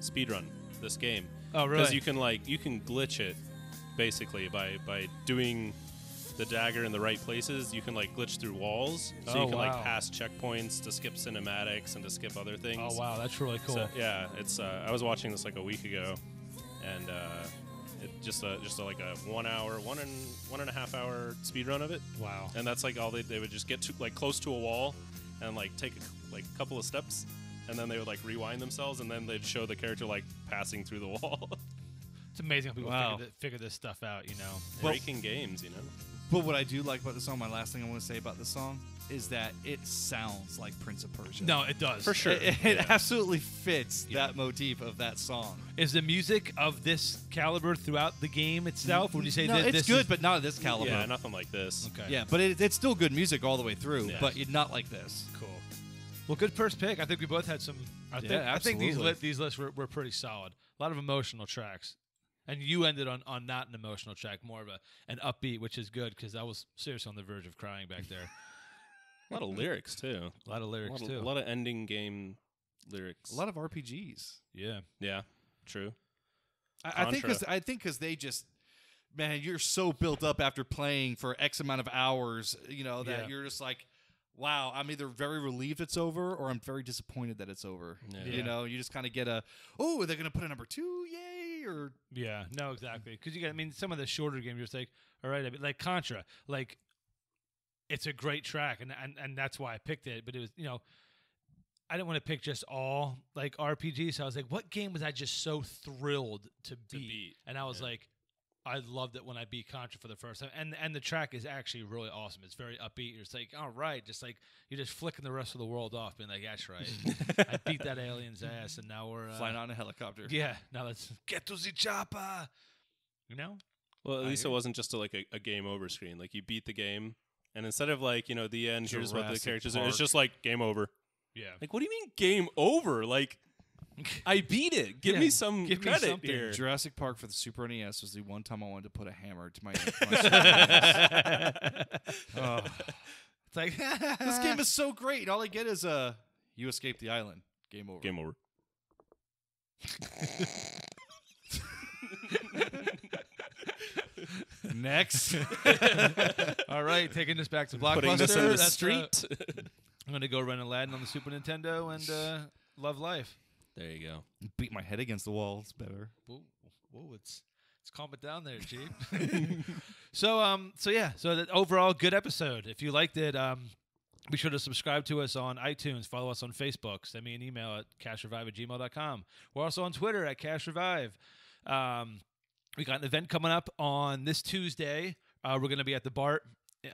speedrun this game. Oh, really? Because you can like you can glitch it basically by by doing the dagger in the right places. You can like glitch through walls, so Oh, you can wow. like pass checkpoints to skip cinematics and to skip other things. Oh wow, that's really cool. So, yeah, it's. Uh, I was watching this like a week ago, and uh, just a, just a, like a one hour, one and one and a half hour speed run of it, wow. and that's like all they they would just get to like close to a wall, and like take a, like a couple of steps, and then they would like rewind themselves, and then they'd show the character like passing through the wall. It's amazing how people Wow. figure, figure this stuff out. You know. Breaking games, you know. But what I do like about the song, my last thing I want to say about the song, is that it sounds like Prince of Persia. No, it does For sure. It, it absolutely fits Yeah. that motif of that song. Is the music of this caliber throughout the game itself? Would you say no, that it's this good, is- but not at this caliber. Yeah, nothing like this. okay? Yeah, but it, it's still good music all the way through, Yeah. but it- not like this. Cool. Well, good first pick. I think we both had some. I think Yeah, I think these li- these lists were, were pretty solid. A lot of emotional tracks, and you ended on, on not an emotional track, more of a an upbeat, which is good because I was seriously on the verge of crying back there. A lot of lyrics too. A lot of A lyrics lot of, too. a lot of ending game lyrics. A lot of RPGs. yeah. yeah, true. I, I think because I think because they just, man, you're so built up after playing for X amount of hours, you know, that Yeah. you're just like, wow, I'm either very relieved it's over or I'm very disappointed that it's over. Yeah. Yeah. You know, you just kind of get a, oh, they're gonna put a number two, yay, or Yeah, no, exactly. Because you got, I mean, some of the shorter games, you're just like, all right, I mean, like Contra, like, it's a great track, and, and and that's why I picked it. But it was, you know, I didn't want to pick just all like RPGs. So I was like, what game was I just so thrilled to beat? beat, And I was yeah. like, I loved it when I beat Contra for the first time, and and the track is actually really awesome. It's very upbeat. You're just like, all right, just like you're just flicking the rest of the world off, being like, that's right, I beat that alien's ass, and now we're uh, flying on a helicopter. yeah, now let's get to the chopper. You know? Well, at I least hear it wasn't just a, like a, a game over screen. Like you beat the game, and instead of like you know the end, here's what the Jurassic characters are. Park. It's just like game over. Yeah. Like what do you mean game over? Like I beat it. Give Yeah, me some give me credit something. here. Jurassic Park for the Super NES was the one time I wanted to put a hammer to my. to my Oh. It's like This game is so great. All I get is uh, you escape the island. Game over. Game over. Next. all right. Taking this back to Putting Blockbuster. this in the That's, uh, street. I'm gonna go run Aladdin on the Super Nintendo and uh, love life. There you go. Beat my head against the wall. It's better. Whoa, whoa, it's it's calm it down there, Chief. so um, so yeah, so that overall good episode. If you liked it, um, be sure to subscribe to us on iTunes. Follow us on Facebook. Send me an email at castrevive at gmail.com. We're also on Twitter at castrevive. Um, we got an event coming up on this Tuesday. Uh, we're going to be at the BART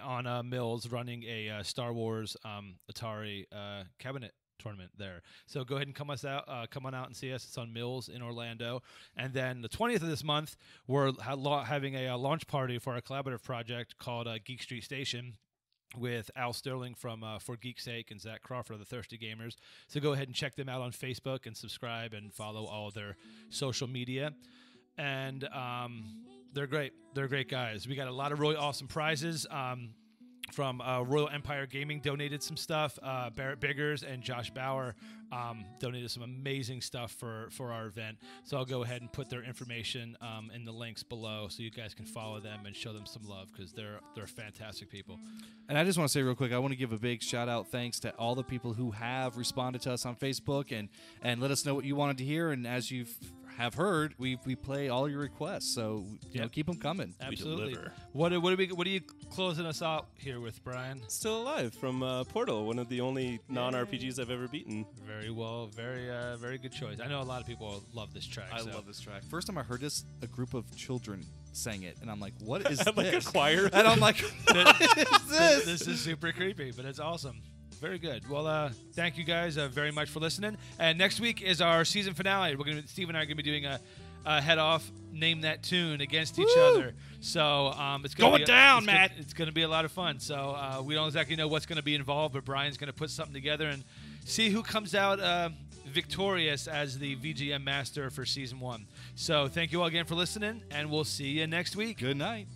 on uh, Mills running a uh, Star Wars um, Atari uh, cabinet tournament there. So go ahead and come us out, uh, come on out and see us. It's on Mills in Orlando. And then the 20th of this month, we're ha- having a, uh launch party for our collaborative project called uh, Geek Street Station with Al Sterling from uh, For Geek's Sake and Zach Crawford of the Thirsty Gamers. So go ahead and check them out on Facebook and subscribe and follow all their social media. And um, they're great. They're great guys. We got a lot of really awesome prizes. Um, from uh, Royal Empire Gaming donated some stuff. Uh, Barrett Biggers and Josh Bauer um, donated some amazing stuff for for our event. So I'll go ahead and put their information um, in the links below, so you guys can follow them and show them some love because they're they're fantastic people. And I just want to say real quick, I want to give a big shout out, thanks to all the people who have responded to us on Facebook and and let us know what you wanted to hear. And as you have heard, we we play all your requests, so you know keep them coming. Absolutely. deliver. What are- what are we what are you closing us out here with, Brian? Still alive from uh, Portal, one of the only non RPGs I've ever beaten. Very well, very uh, very good choice. I know a lot of people love this track. I so. love this track. First time I heard this, a group of children sang it, and I'm like, "What is like a choir. And I'm like, "What is this?" this is super creepy, but it's awesome. Very good. Well, uh, thank you guys uh, very much for listening. And next week is our season finale. We're gonna Steve and I are gonna be doing a, a head off name that tune against each Woo! other. So um, it's gonna Going be a- down, it's gonna- Matt. it's gonna be a lot of fun. So uh, we don't exactly know what's gonna be involved, but Brian's gonna put something together and see who comes out uh, victorious as the VGM master for season one. So thank you all again for listening, and we'll see you next week. Good night.